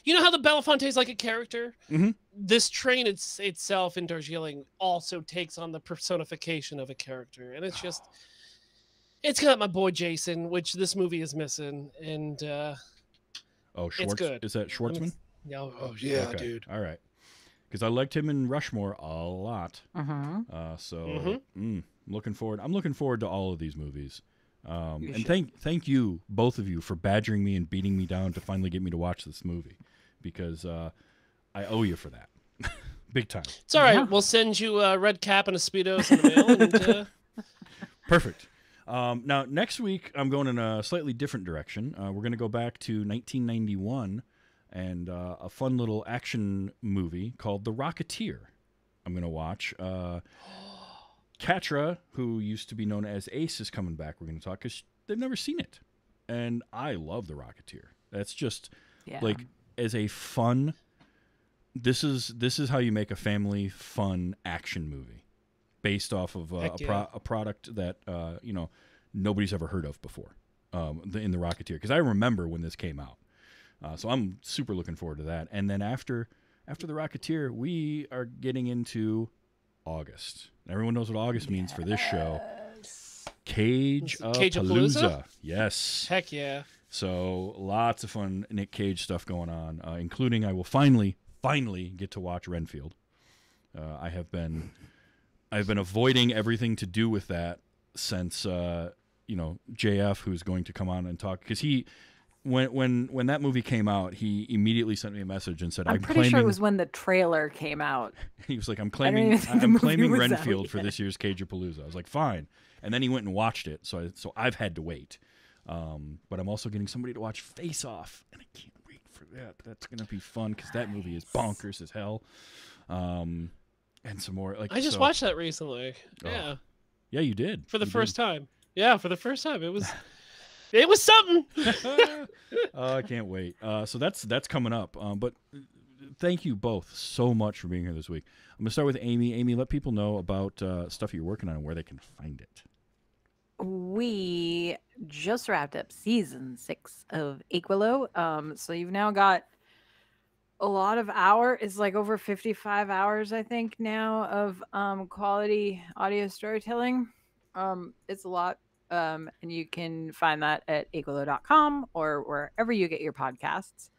S5: you know how the Belafonte is like a character.
S1: Mhm.
S5: This train it's, itself in Darjeeling also takes on the personification of a character, and it's just. It's got my boy Jason, which this movie is missing, and uh,
S1: oh, Schwartz,
S5: good.
S1: is that
S5: I'm
S1: Schwartzman?
S5: Ex- yeah, oh yeah,
S1: Okay.
S5: dude.
S1: All right. Because I liked him in Rushmore a lot.
S4: Mm-hmm.
S1: Uh, so
S5: Mhm.
S1: mm, I'm looking forward. I'm looking forward to all of these movies. Um, and
S4: should.
S1: thank thank you both of you for badgering me and beating me down to finally get me to watch this movie because uh, I owe you for that, big time.
S5: It's all right.
S4: Yeah.
S5: We'll send you a red cap and a speedos in the mail, and uh,
S1: Perfect. Um, now next week I'm going in a slightly different direction. Uh, we're going to go back to 1991 and uh, a fun little action movie called The Rocketeer. I'm going to watch. Uh, Katra, who used to be known as Ace, is coming back. We're going to talk because they've never seen it, and I love The Rocketeer. That's just
S4: Yeah.
S1: like as a fun. This is this is how you make a family fun action movie, based off of uh, a,
S5: Heck
S1: pro- a product that uh, you know nobody's ever heard of before. Um, the, in the Rocketeer, because I remember when this came out, uh, so I'm super looking forward to that. And then after after the Rocketeer, we are getting into August. Everyone knows what August means for this show. Cage of
S5: Cage.
S1: Palooza? Yes.
S5: heck yeah.
S1: So lots of fun Nick Cage stuff going on, uh, including I will finally, finally get to watch Renfield. Uh, I have been, I've been avoiding everything to do with that since uh, you know JF, who's going to come on and talk because he, when when when that movie came out, he immediately sent me a message and said,
S4: I'm
S1: "I'm,
S4: pretty
S1: claiming."
S4: sure it was when the trailer came out.
S1: He was like, "I'm claiming,
S4: even think the
S1: I'm claiming Renfield for this year's Cage of Palooza." I was like, "Fine," and then he went and watched it. So, I, so I've had to wait. Um, but I'm also getting somebody to watch Face Off, and I can't wait for that. That's gonna be fun because that movie is bonkers as hell. Um, and some more like
S5: I just
S1: so-
S5: watched that recently.
S1: Oh,
S5: Yeah,
S1: Yeah, you did
S5: for the
S1: You did.
S5: first time. Yeah, for the first time. It was, it was something.
S1: oh, I can't wait. Uh, so that's that's coming up. Um, but uh, thank you both so much for being here this week. I'm gonna start with Amy. Amy, let people know about uh, stuff you're working on and where they can find it.
S4: We just wrapped up season six of Achewillow. Um, so you've now got a lot of hour. It's like over 55 hours, I think, now of um, quality audio storytelling. Um, it's a lot. Um, and you can find that at achewillow.com or wherever you get your podcasts.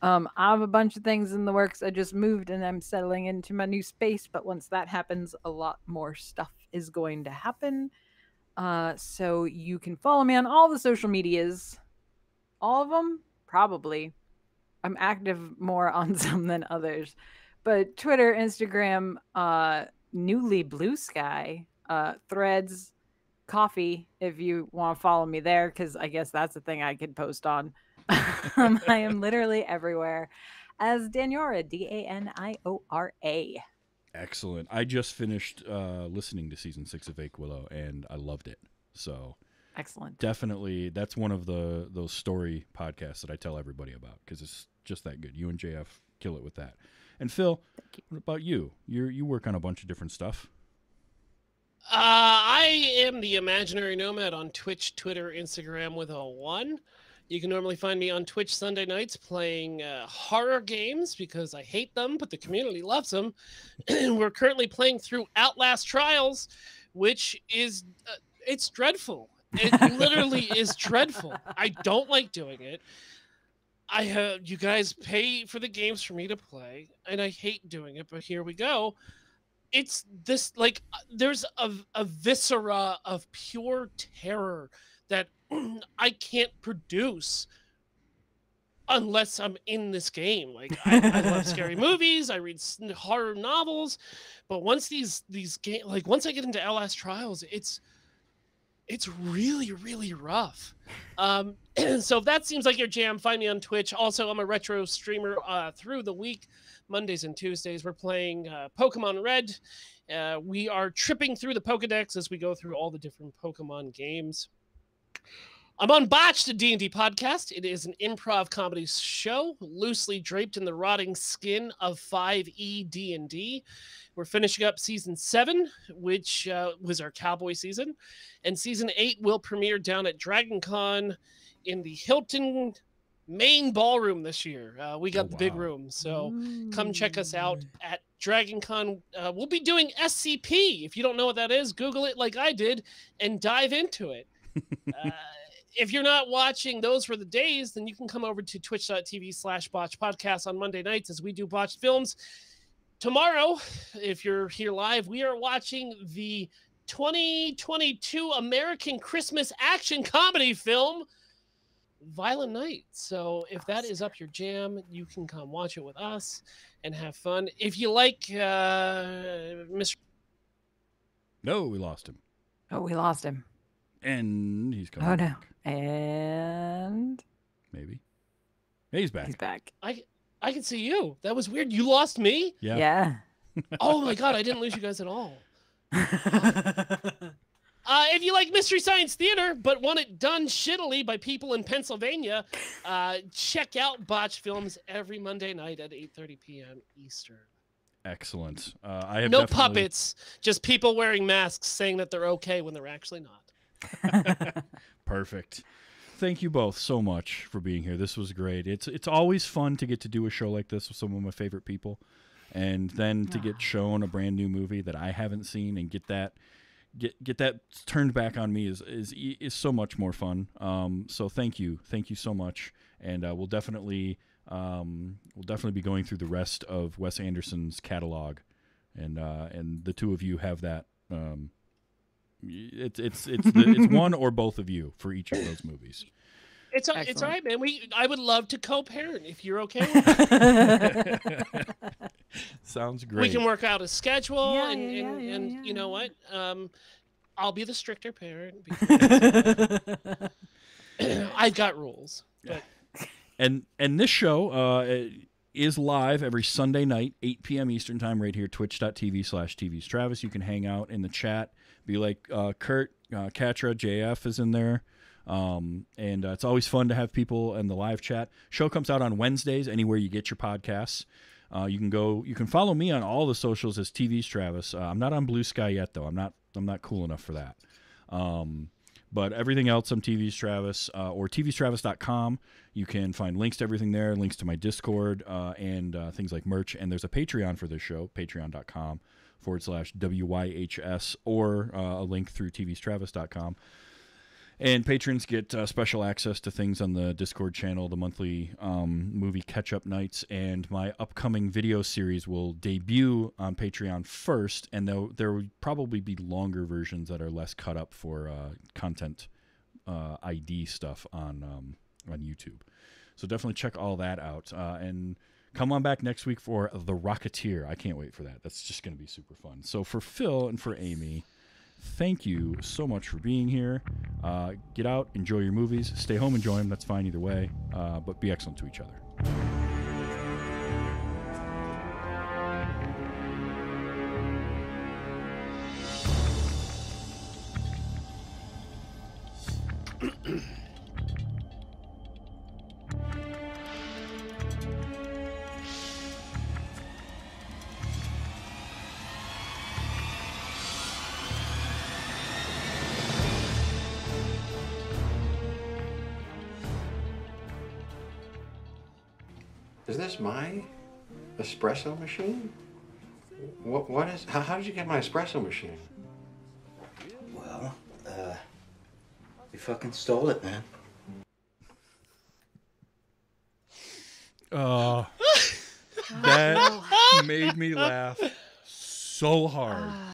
S4: Um, I have a bunch of things in the works. I just moved and I'm settling into my new space. But once that happens, a lot more stuff is going to happen. Uh, so you can follow me on all the social medias. All of them? Probably. I'm active more on some than others. But Twitter, Instagram, uh, newly Blue Sky, uh, threads, Ko-fi, if you want to follow me there, because I guess that's the thing I could post on. I am literally everywhere as Daniora, D A N I O R A.
S1: Excellent. I just finished uh, listening to season six of Achewillow, and I loved it. So
S4: Excellent.
S1: definitely, that's one of the those story podcasts that I tell everybody about because it's just that good. You and JF kill it with that. And Phil, what about you? You you work on a bunch of different stuff.
S5: Uh, I am the imaginary nomad on Twitch, Twitter, Instagram with a one. You can normally find me on Twitch Sunday nights playing uh, horror games because I hate them, but the community loves them. We're currently playing through Outlast Trials, which is uh, it's dreadful. It literally is dreadful. I don't like doing it. I have you guys pay for the games for me to play, and I hate doing it, but here we go it's this like uh, there's a, a viscera of pure terror that I can't produce unless I'm in this game. Like I, I love scary movies, I read horror novels, but once these these game like once I get into LS Trials, it's it's really really rough. Um, so if that seems like your jam, find me on Twitch. Also, I'm a retro streamer uh, through the week, Mondays and Tuesdays. We're playing uh, Pokemon Red. Uh, we are tripping through the Pokedex as we go through all the different Pokemon games. I'm on Botched, a D&D podcast. It is an improv comedy show loosely draped in the rotting skin of E 5e D&D. We're finishing up season 7, which uh, was our cowboy season, and season 8 will premiere down at DragonCon in the Hilton main ballroom this year. Uh, we got
S1: Oh,
S5: the big room, so come check us out at DragonCon. Uh, we'll be doing SCP. If you don't know what that is, Google it like I did and dive into it. uh, if you're not watching those for the days, then you can come over to twitch.tv slash botch podcast on Monday nights as we do botched films. Tomorrow, if you're here live, we are watching the 2022 American Christmas action comedy film, Violent Night. So if that is up your jam, you can come watch it with us and have fun. If you like uh, Mr.
S1: No, we lost him,
S4: Oh, we lost him.
S1: and he's coming.
S4: Oh no.
S1: back,
S4: And
S1: Maybe. He's back.
S4: he's back.
S5: I I can see you. That was weird. You lost me.
S1: Yeah.
S4: Yeah.
S5: Oh my god, I didn't lose you guys at all. Uh, if you like Mystery Science Theater but want it done shittily by people in Pennsylvania, uh, check out Botched Films every Monday night at 8:30 p.m. Eastern.
S1: Excellent. Uh, I have
S5: No
S1: definitely-
S5: puppets, just people wearing masks saying that they're okay when they're actually not.
S1: Perfect. Thank you both so much for being here. This was great. It's it's always fun to get to do a show like this with some of my favorite people, and then to get shown a brand new movie that I haven't seen and get that get get that turned back on me is is is so much more fun. Um, so thank you, thank you so much, and uh, we'll definitely um, we'll definitely be going through the rest of Wes Anderson's catalog, and uh, and the two of you have that. Um, it's it's it's the, it's one or both of you for each of those movies.
S5: It's a- it's all right, man. We I would love to co-parent if you're okay. With it.
S1: Sounds great.
S5: we can work out a schedule,
S4: Yeah,
S5: and
S4: yeah,
S5: and,
S4: yeah,
S5: and
S4: yeah,
S5: you know what? Um, I'll be the stricter parent. Because I've got rules. But
S1: and and this show uh, is live every Sunday night, 8 p.m. Eastern time, right here, twitch.tv slash TV's Travis. You can hang out in the chat, be like uh, Kurt, uh, Katra, JF is in there. Um, and uh, it's always fun to have people in the live chat. Show comes out on Wednesdays, anywhere you get your podcasts. Uh, you can go. You can follow me on all the socials as TV's Travis. Uh, I'm not on Bluesky yet, though. I'm not. I'm not cool enough for that. Um, but everything else on TV's Travis uh, or tvstravis.com. You can find links to everything there, links to my Discord, uh, and uh, things like merch. And there's a Patreon for this show, patreon.com forward slash WYHS, or uh, a link through tvstravis.com. And patrons get uh, special access to things on the Discord channel, the monthly um, movie catch up nights, and my upcoming video series will debut on Patreon first, and there, there will probably be longer versions that are less cut up for uh, content uh, ID stuff on um, on YouTube. So definitely check all that out, uh, and come on back next week for The Rocketeer. I can't wait for that. That's just going to be super fun. So for Phil and for Amy thank you so much for being here. Uh, get out, enjoy your movies, stay home, enjoy them. That's fine either way, uh, but be excellent to each other.
S7: Espresso machine? What, what is, how, how did you get my espresso machine?
S9: Well, uh, you fucking stole it, man.
S1: Uh, that made me laugh so hard.